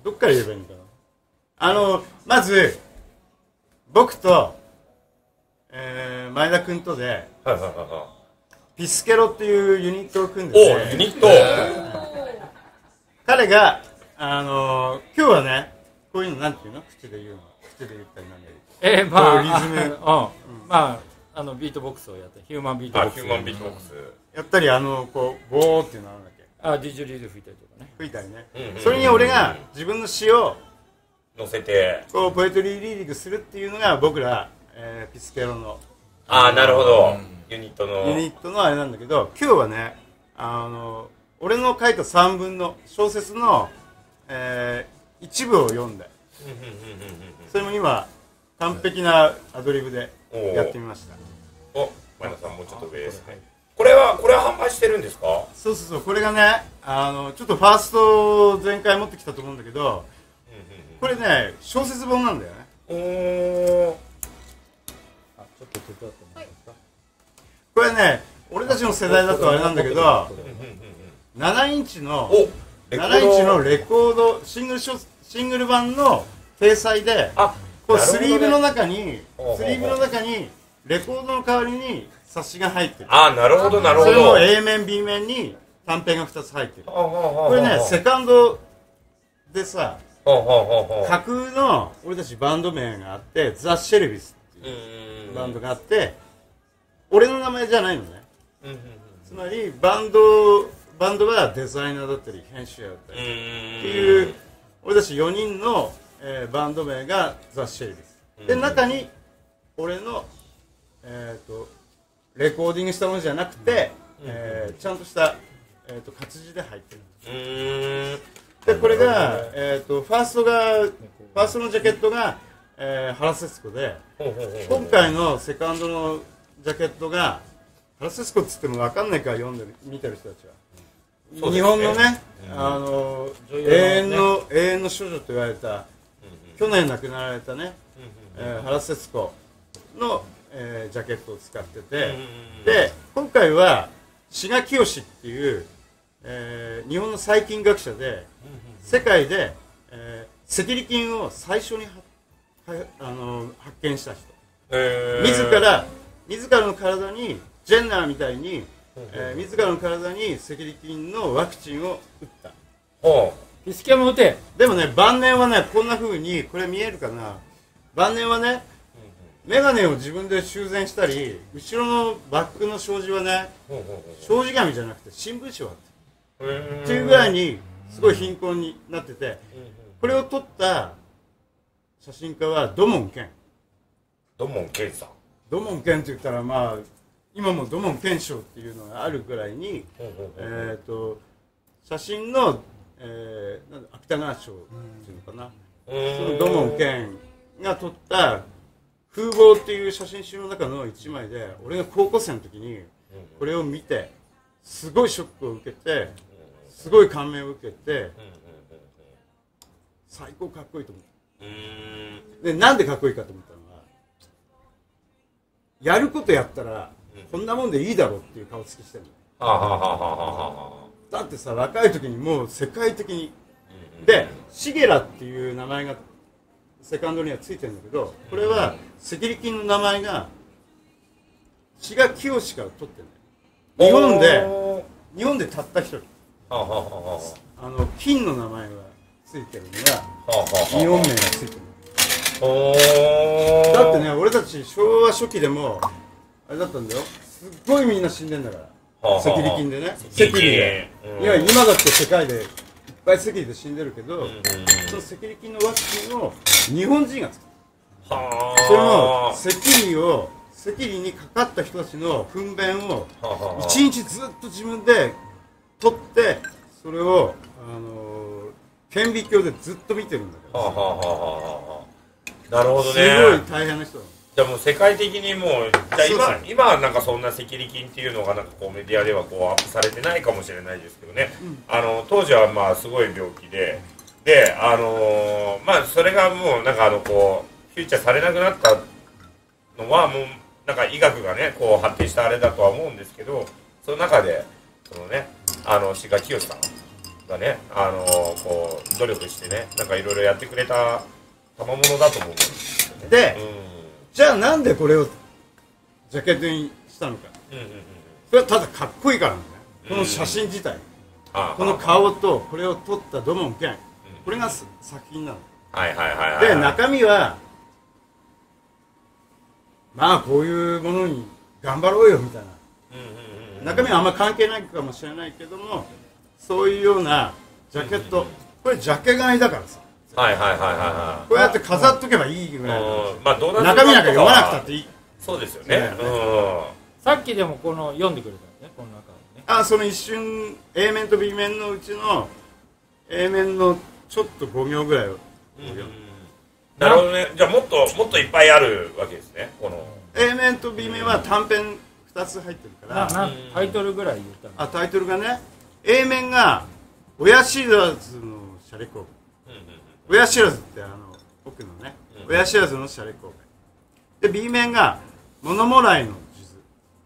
どっから言えばいいのかな？あのまず僕と、えー、前田君とではいはいはいはピスケロっていうユニットを組んでい。て。おユニット。彼が、あのー今日はね、こういうのなんていうの？口で言うの？口で言ったりなんだり。えー、まあリズム。あうん、まああのビートボックスをやってヒューマンビートボあ、ックス。ヒューマンビートボックス。やったり、あの、こう、ボーっていうのなんだっけ？あディジュリード吹いたりとか。ね吹いたりねそれに俺が自分の詩を、乗せて。こう、ポエトリーリーディングするっていうのが僕ら、えーピスケロのああ、なるほど。ユニットの。ユニットのあれなんだけど、今日はね、あの、俺の書いた3分の小説の、えー一部を読んで、それも今、完璧なアドリブでやってみました。お、前田さんもうちょっと上ですね。これは、これは販売してるんですか？そうそうそう、これがね、あの、ちょっとファースト前回持ってきたと思うんだけど、これね、小説本なんだよね。おー。あちょっと手伝ってもらえますか？これね、俺たちの世代だとあれなんだけど、7インチの、おレコード7インチのレコード、シングルショシングル版の掲載で、あ、こうスリーブの中にスリーブの中に、レコードの代わりに冊子が入ってる。あーなるほど、なるほど。それも A 面、B 面に短編が2つ入ってる。ここれね、セカンドでさ、架空の俺たちバンド名があって、ザ・シェルビスっていううんバンドがあって、俺の名前じゃないのね。うんうんつまり、バンド、バンドはデザイナーだったり、編集者だったうんり、っていう、俺たち4人の、えーバンド名がザ・シェルビス。で、中に、俺の、えっ、と、レコーディングしたものじゃなくて、えーちゃんとした、えー、と活字で入ってる。うーん。で、これが、えっ、と、ファーストが、ファーストのジャケットが、えー原節子で、今回のセカンドのジャケットが、原節子っつっても分かんないから読んでる、見てる人たちは。ね日本のね、あの、ね永遠の、永遠の少女と言われた、去年亡くなられたね、えー原節子の、えージャケットを使ってて、で、今回は、志賀清っていう、えー日本の細菌学者で、世界で、えー赤痢菌を最初にははあの発見した人。えー。自ら、自らの体に、ジェンナーみたいに、えー自らの体に赤痢菌のワクチンを打った。でもね、晩年はね、こんな風に、これ見えるかな。晩年はね、メガネを自分で修繕したり、後ろのバックの障子はね、障子紙じゃなくて新聞紙を貼ってっていうぐらいに、すごい貧困になってて、これを撮った写真家は土門健。どうもケンさん。土門健って言ったら、まあ、今も土門健賞っていうのがあるぐらいに、えっ、と、写真の、えー、なんだ芥川賞っていうのかな。その土門健が撮った風貌っていう写真集の中の一枚で、俺が高校生の時に、これを見てすごいショックを受けてすごい感銘を受けて最高かっこいいと思う。んうん。うでなんでかっこいいかと思ったのはやることやったらこんなもんでいいだろうっていう顔つきしてるの。だってさ若い時にもう世界的に。でシゲラっていう名前がセカンドにはついてるんだけどこれはセキュリティの名前が志賀清から取ってる日本でお日本でたった一人。あの金の名前がついてるのが日本名がついてるだってね俺たち昭和初期でもあれだったんだよ。すっごいみんな死んでんだから。セキュリティでね。セキュリティ今だって世界でぱいセキュリで死んでるけど、そのセキュリティのワクチンを日本人が作った。はそのあセキュリをセキュリにかかった人たちの糞便を一日ずっと自分で取ってそれをあのー顕微鏡でずっと見てるんだけど。はあはあはあはあはあ。なるほどすごいね大変な人だじゃあもう世界的にもうじゃ今今はなんかそんなセキュリティっていうのがなんかこうメディアではこうアップされてないかもしれないですけどね、あの当時はまあすごい病気で。であのーまあそれがもうなんかあのこうフューチャーされなくなったのはもうなんか医学がねこう発展したあれだとは思うんですけどその中でそのねあの志賀清さんがねあのーこう努力してねなんかいろいろやってくれた賜物だと思うんですよね。でうんじゃあなんでこれをジャケットにしたのか。うんうんうんそれはただかっこいいからなん。だよこの写真自体。あこの顔とこれを撮った土門剣これがす作品なの。はいはいはいはい。で中身はまあこういうものに頑張ろうよみたいな。うんうんうん中身はあんま関係ないかもしれないけどもそういうようなジャケット。これジャケ買いだからさはいはいはいはこうやって飾っとけばいいぐいはいらいの。うん。まあ中身なんか読まなくたっていい。そうですよね。そうだうさっきでもこの読んでくれたよねこの中をね。あその一瞬 A 面と B 面のうちの A 面のちょっと5行ぐらいを。んうん。なるほどね。じゃあもっともっといっぱいあるわけですねこの。A 面と B 面は短編2つ入ってるから。タイトルぐらい言ったの。あタイトルがね A 面が親知らずのシャレ工うんうん親知らずってあの奥のねうん。親知らずのシャレ工で B 面が物もらいの数。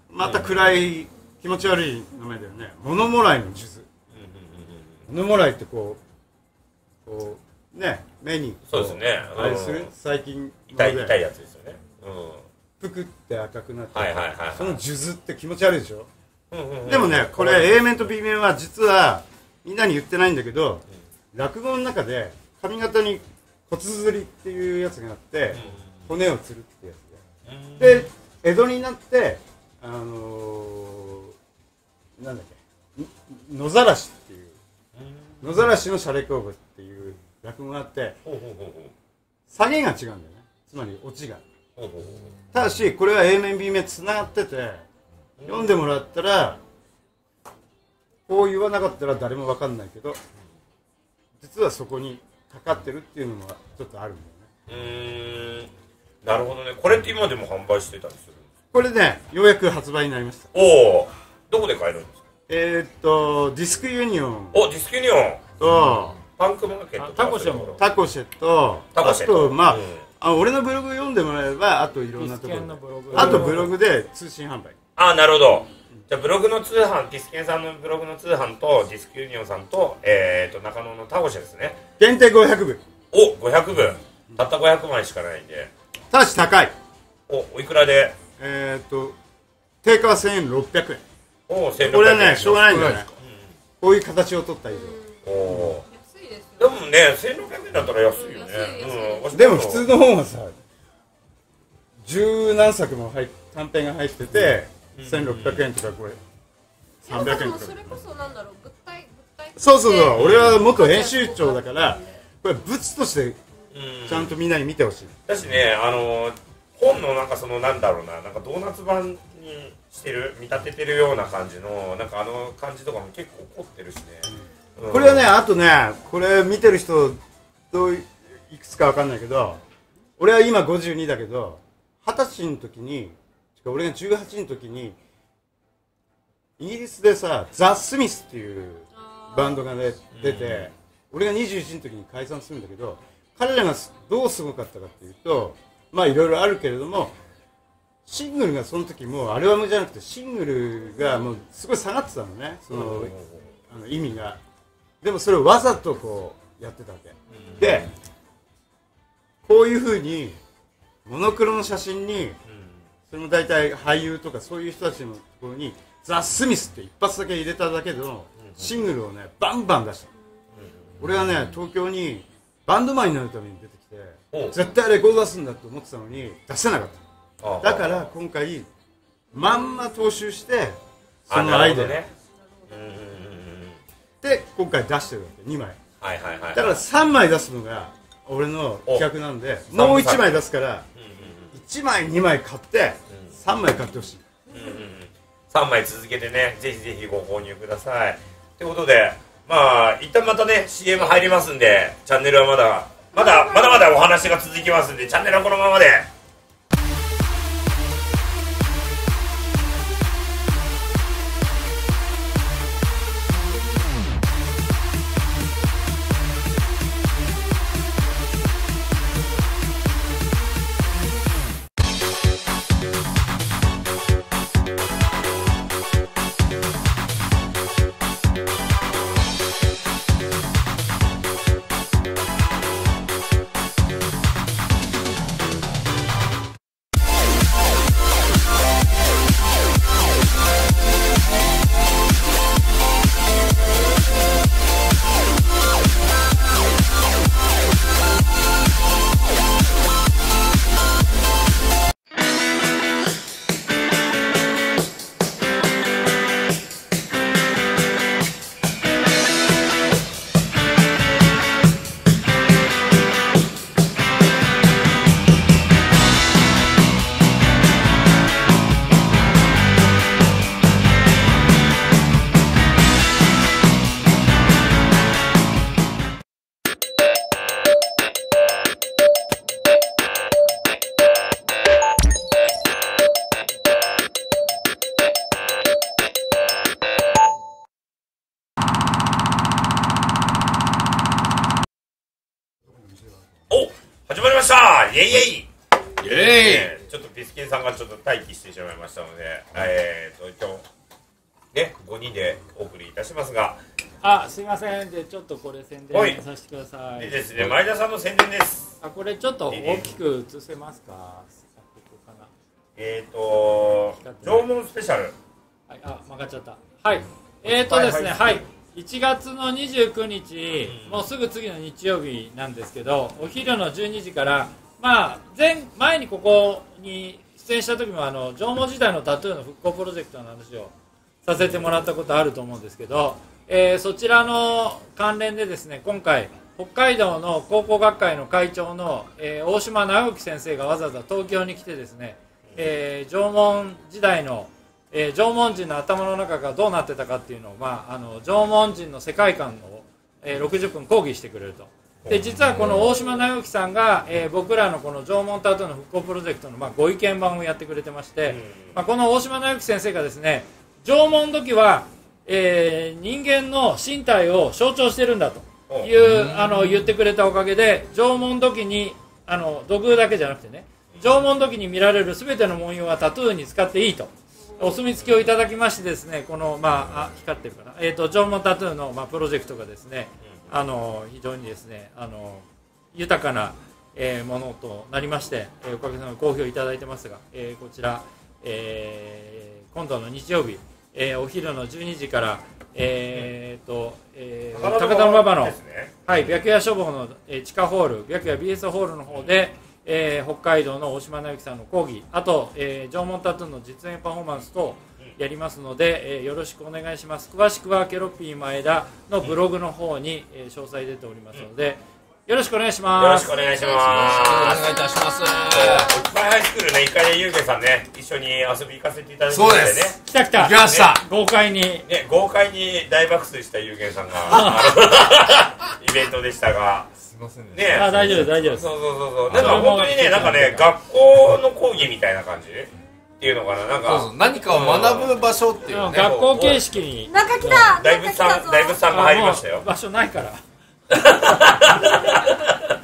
珠また暗い気持ち悪い名前だよね。物もらいの数。珠物もらいってこうこうね目にこそうですね。あれする？うん。最近痛い痛いややつですよね。ぷくって赤くなってはいはいはいはい。その数珠って気持ち悪いでしょ？でもねこれ A 面と B 面は実はみんなに言ってないんだけど落語の中で髪型に骨釣りっていうやつがあって骨を釣るってやつで。で江戸になってあのー、なんだっけん野ざらしっていう野ざらしのシャレ工部っていう落語があって下げが違うんだよね。つまりオチが。ただしこれは A 面 B 面つながってて読んでもらったらこう言わなかったら誰も分かんないけど実はそこにかかってるっていうのもちょっとあるんだよね。うー。んなるほどね。これって今でも販売してたりするんですか？これねようやく発売になりました。おおどこで買えるんですか？えー、っとディスクユニオン。おディスクユニオン。とパンクマーケットあタコシェもタコシェとあタコシェとまあ,、うん。あ俺のブログ読んでもらえばあといろんなところブログ。あとブログで通信販売。あなるほどじゃあブログの通販ディスケンさんのブログの通販とディスクユニオンさんと,、えー、と中野のタコシェですね。限定500部。お500部。たった500枚しかないんで。ただし高い。おおいくらで？えー、っと定価は1600円。お1600円。これはねしょうがないんだよね。うん。こういう形を取った以おお安いですでもね1600円だったら安いよね。うん。上でも普通の本はさ十何作も入っ短編が入ってて1600円とかこれ。300円とか。それこそなんだろう物体物体そうそうそう。俺は元編集長だからこれ物としてうん。ちゃんとみんなに見てほしい。だしねあの本のなんかそのなんだろうななんかドーナツ版にしてる見立ててるような感じのなんかあの感じとかも結構凝ってるしね、うん。これはねあとねこれ見てる人どういいくつかわかんないけど俺は今52だけど二十歳の時に俺が18の時にイギリスでさザ・スミスっていうバンドが、ね、出て、俺が21の時に解散するんだけど彼らがどうすごかったかっていうとまあいろいろあるけれどもシングルがその時もうアルバムじゃなくてシングルがもうすごい下がってたのね。そのあの意味が。でもそれをわざとこうやってたわけ。でこういうふうにモノクロの写真にそれも大体俳優とかそういう人たちのところにザ・スミスって一発だけ入れただけのシングルをねバンバン出した。俺はね東京にバンドマンになるために出てきて絶対レコード出すんだと思ってたのに出せなかった。だから今回まんま踏襲してそのアイデアね。で。今回出してるわけ2枚。はいはいはいだから3枚出すのが俺の企画なんでもう1枚出すから1枚2枚買って3枚買ってほしい。3枚続けてねぜひぜひご購入ください。ということでまあ一旦またね CM 入りますんでチャンネルはまだまだまだまだお話が続きますんでチャンネルはこのままで待機してしまいましたのでえーと今日ね5人でお送りいたしますが。あすいません。でちょっとこれ宣はい。伝させてください。でですね前田さんの宣伝です。あこれちょっと大きく映せますか？あここかな。えーと縄文スペシャル。はい、あ、曲がっちゃった。はい。えーとですね、はい。1月の29日、もうすぐ次の日曜日なんですけど、お昼の12時から、まあ、前、前にここに出演した時も、あの、縄文時代のタトゥーの復興プロジェクトの話をさせてもらったことあると思うんですけど、えーそちらの関連でですね、今回、北海道の考古学会の会長の、えー大島直之先生がわざわざ東京に来てですね、えー縄文時代のえー縄文人の頭の中がどうなってたかっていうのを、まあ、あの縄文人の世界観を、え60分講義してくれると。で実はこの大島直之さんが、えー僕らのこの縄文タトゥーの復興プロジェクトの、まあ、ご意見番をやってくれてまして、まあ、この大島直之先生がですね縄文土器は、えー人間の身体を象徴してるんだというあの言ってくれたおかげで縄文土器にあの土偶だけじゃなくてね縄文土器に見られる全ての文様はタトゥーに使っていいとお墨付きをいただきましてですねこの、まあ、あ光ってるかな、えー、と縄文タトゥーの、まあ、プロジェクトがですねあの非常にですねあの豊かな、えーものとなりまして、えーおかげさまで好評いただいてますが、えーこちら、えー今度の日曜日、えーお昼の12時から、えーとえー高田馬場の、ね。はい、白夜書房の、えー地下ホール、白夜 BS ホールの方で、えー北海道の大島直之さんの講義、あと、えー縄文タトゥーの実演パフォーマンスとやりますので、えーよろしくお願いします。詳しくはケロッピー前田のブログの方に、えー詳細出ておりますので、よろしくお願いしよろます。しくお願いします。お願いいたします。いっぱいハイスクールね。一回でゆうげさんね一緒に遊び行かせていただいてね。そうです。来た来た。行きました。豪快に。ね豪快に大爆睡したゆうげさんが イベントでしたが。すいませんね。あ、大丈夫大丈夫。そうそうそうそう。なんか本当にねなんかね学校の講義みたいな感じ？っていうのかななんかそうそう何かを学ぶ場所っていうね。学校形式に。なん。か来た大仏さん大仏さんが入りましたよ。場所ないから。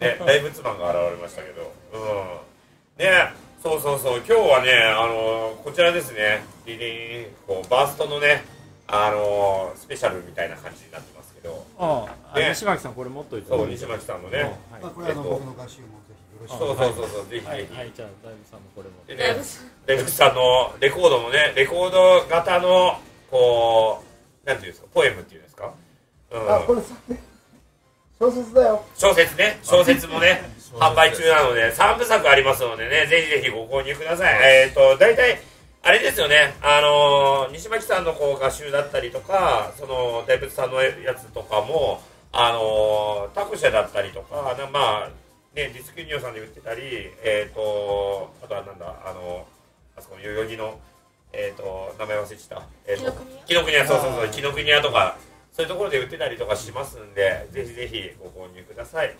ね、大仏マンが現れましたけど、うん、ね、そうそうそう、今日はね、あのこちらですね、リリン、こうバーストのね、あのスペシャルみたいな感じになってますけど、うん。あね。西巻さんこれ持っといて。そう西巻さんのね、まあ、これはあの、僕の合集もそうそうそうそう、ぜひはい。ぜひ。はいじゃあ大仏さんもこれも。でね、レブさんのレコードもね、レコード型の、こう、なんていうんですか、ポエムっていうんですか、うん、あこれさ小説だよ。小説ね、小説もね、販売中なので、3部作ありますのでね、ぜひぜひご購入ください。えっ、と、大体、あれですよね、あのー西巻さんのこう画集だったりとか、その、大仏さんのやつとかも、あのータコシャだったりとか、なまあ、ね、ディスクユニオンさんで売ってたり、えっ、と、あとはなんだ、あのあそこの代々木の、えっ、と、名前忘れちゃった。えーと紀ノ国屋、そうそうそう、紀ノ国屋とか、そういうところで売ってたりとかしますんで、ぜひぜひご購入ください。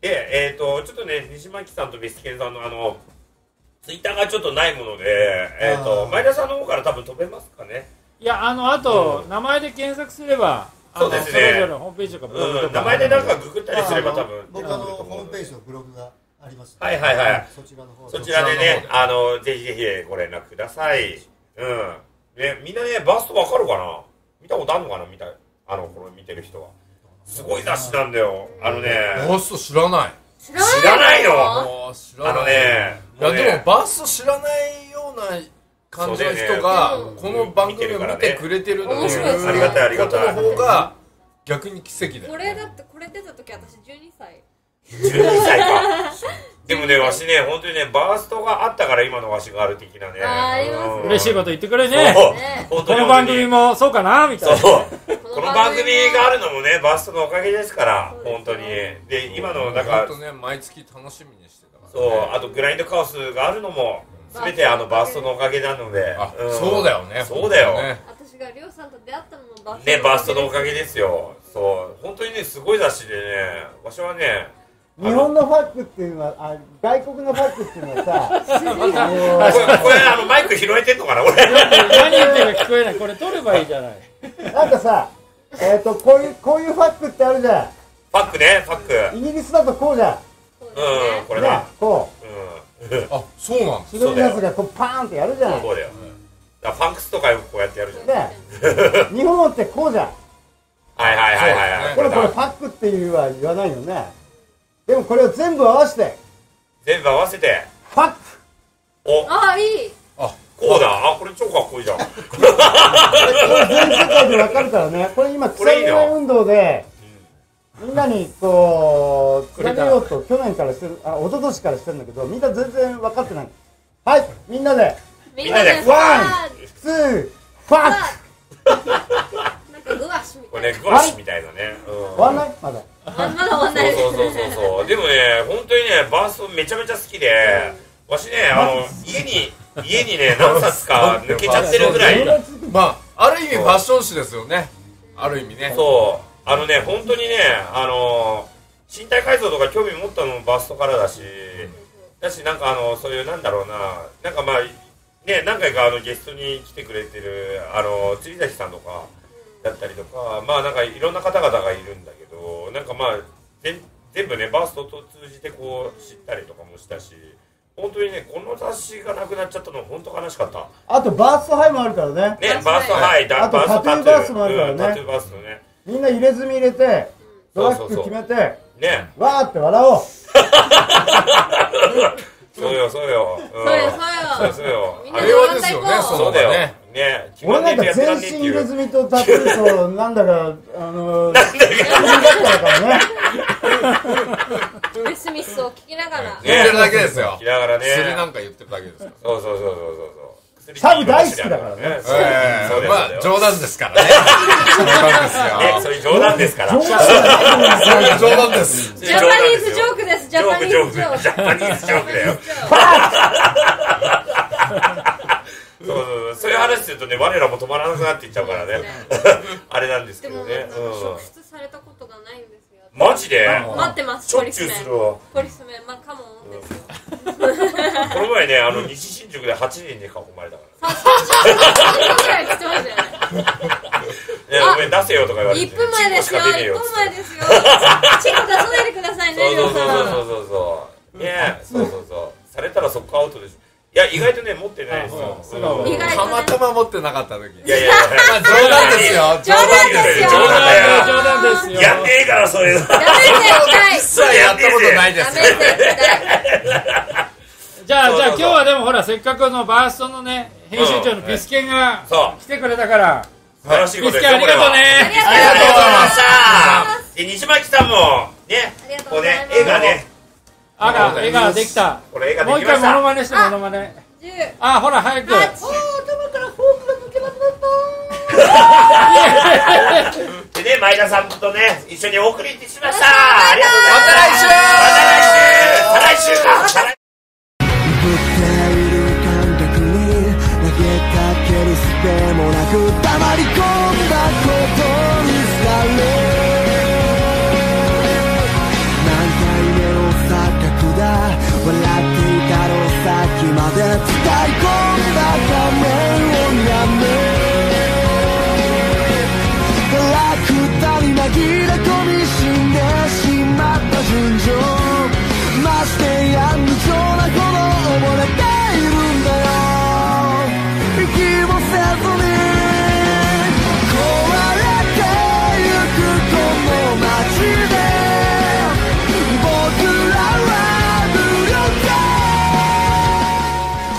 で、えっ、と、ちょっとね、西巻さんとビスケンさんのあの、ツイッターがちょっとないもので、えっ、と、前田さんの方から多分飛べますかね？いやあのあと、うん名前で検索すればそうですね。それぞれのホームページとかブログとうん、か名前でなんかググったりすればまあ多分僕あのホームページのブログがあります。はいはいはい。そちらの方そちらでねあの、ぜひぜひご連絡ください。うん。ね、みんなね、バーストわかるかな？見たことあるのかな？見た、あの、これ見てる人は。すごい雑誌なんだよ。あのね、バースト知らない。知らない知らないの？あー知らない。あのね、いやでもバースト知らないような感じの人がこの番組を見てくれてるっていうねありがたいありがたい。ことの方が逆に奇跡だこよれだってこれ出た時私12歳12歳か。でもね、わしね、本当にね、バーストがあったから今のわしがある的なね。あーありますうん。嬉しいこと言ってくれそう。ね。ね本当にこの番組もそうかなみたいな。そう。この番組があるのもね、バーストのおかげですから、そうですね。本当に。で、今の、なんか本、当ね毎月楽しみにしてたからそう、あとグラインドカオスがあるのも、すべてあのバーストのおかげなので。あんそうだよねそうだよ。ね私がりょうさんと出会ったのもバーストね、バーストのおかげですよ。そう、本当にね、すごい雑誌でね、わしはね、日本のファックっていうのはあ外国のファックっていうのはさあ これ、これあの、マイク拾えてんのかな、俺。何言ってるか聞こえないこれ取ればいいじゃないのなんかさえっ、とこういうこういうファックってあるじゃパックね、パック。んイギリスだとこうじゃんそうん、これねだ。こうん。あそうなんですう白いやつがこうパーンってやるじゃんそうだよ。だからパンクスとかよくこうやってやるじゃん。ね日本ってこうじゃん。はいはいはいはいはい。これこれだファックっていうは言わないよね。でもこれを全部合わせて。全部合わせて、ファック。お、ああいい。あこうだ。あ、これ超かっこいいじゃん。これ全世界でわかるからね。これ今草これいいな。刈り運動でみんなにこうつなげようと去年からしてるあ一昨年からしてるんだけどみんな全然分かってない。はいみんなで。みんなでみんなでワンあツーファックなんかグワシみたいこれね、グワッシュみたいなね。うん。終わんない？まだ。なままだ終わんない。ですそうそうそうそう。でもね、本当にね、バーストめちゃめちゃ好きで、わしね、あの、家に、家にね、何冊か抜けちゃってるぐらい。まあある意味ファッション誌ですよね。ある意味ね。そう。あのね、本当にね、あの、身体改造とか興味持ったのもバーストからだし、だし、なんかあの、そういう、なんだろうな、なんかまあ、ね、何回かあのゲストに来てくれてる、あの、釣り崎さんとか、だったりとか、まあなんかいろんな方々がいるんだけど、なんかまあ、全全部ね、バーストと通じてこう知ったりとかもしたし、本当にね、この雑誌がなくなっちゃったの本当悲しかった。あとバーストハイもあるからねね、バースト、はい、だあとバーストタトゥーバースもあるからねうんタトゥーバーストね。みんな入れ墨入れてトラック決めてね、わーって笑おう。そうよ、そうよ。うんそうよ。そうそうよ。みんなあれ平和ですよねそそうだよ。のねね、俺なんか全身入れいう。墨とタトゥーとなんだか あのー、だったからね。でスミスを聞きながら。言ってるだけですよ。聞きながらね。薬なんか言ってるだけですから。そうそうそうそうそうそう。サブ大好きだからね。まあ冗談ですからね。冗談ですね、よそれ冗談ですから。冗談です。ジャパニーズジョークです。ジジョーク、ャパニジョーズジョークジャパニーズジョークだよ。そうそうそう、そういう話するとね、我らも止まらなくなっていっちゃうからね。あれなんですけでもどね。職う質されたことがないんですよ。ん。マジで？待ってます。しょっちゅうするわ。ポリスメン。まあカモンですよ。この前ね、あの、西新宿で8人に囲まれたかさ30分ぐらい来てましたよねら、ね、お前出せよとか言われて。1分前ですよ。チンコしか出ねえ1よ分前ですよ。チンコ出さないでくださいねそうそうそうそうそう。そうねそうそうそう。されたらそこアウトでしょいや意外とね持ってないですよ。たまたま持ってなかった時。にいやいや。まあ冗談ですよ。冗談ですよ。冗談だよ。冗談ですよ。やんねえからそういうの。ダメ絶実はやったことないです。メ絶対じゃあじゃあ今日はでもほらせっかくのバーストのね編集長のピスケンが来てくれたから。素晴らしいピスことですよケンありがとうね。ありがとうございました。で西巻さんもねありがとうこうね絵がね。あが絵ができた。これ絵がでもう一回きましたモノマネしてモノマネ。10あほら早く。8 でね前田さんとね一緒にお送りしました。ありがとうございます。また来週。また来週。再来週か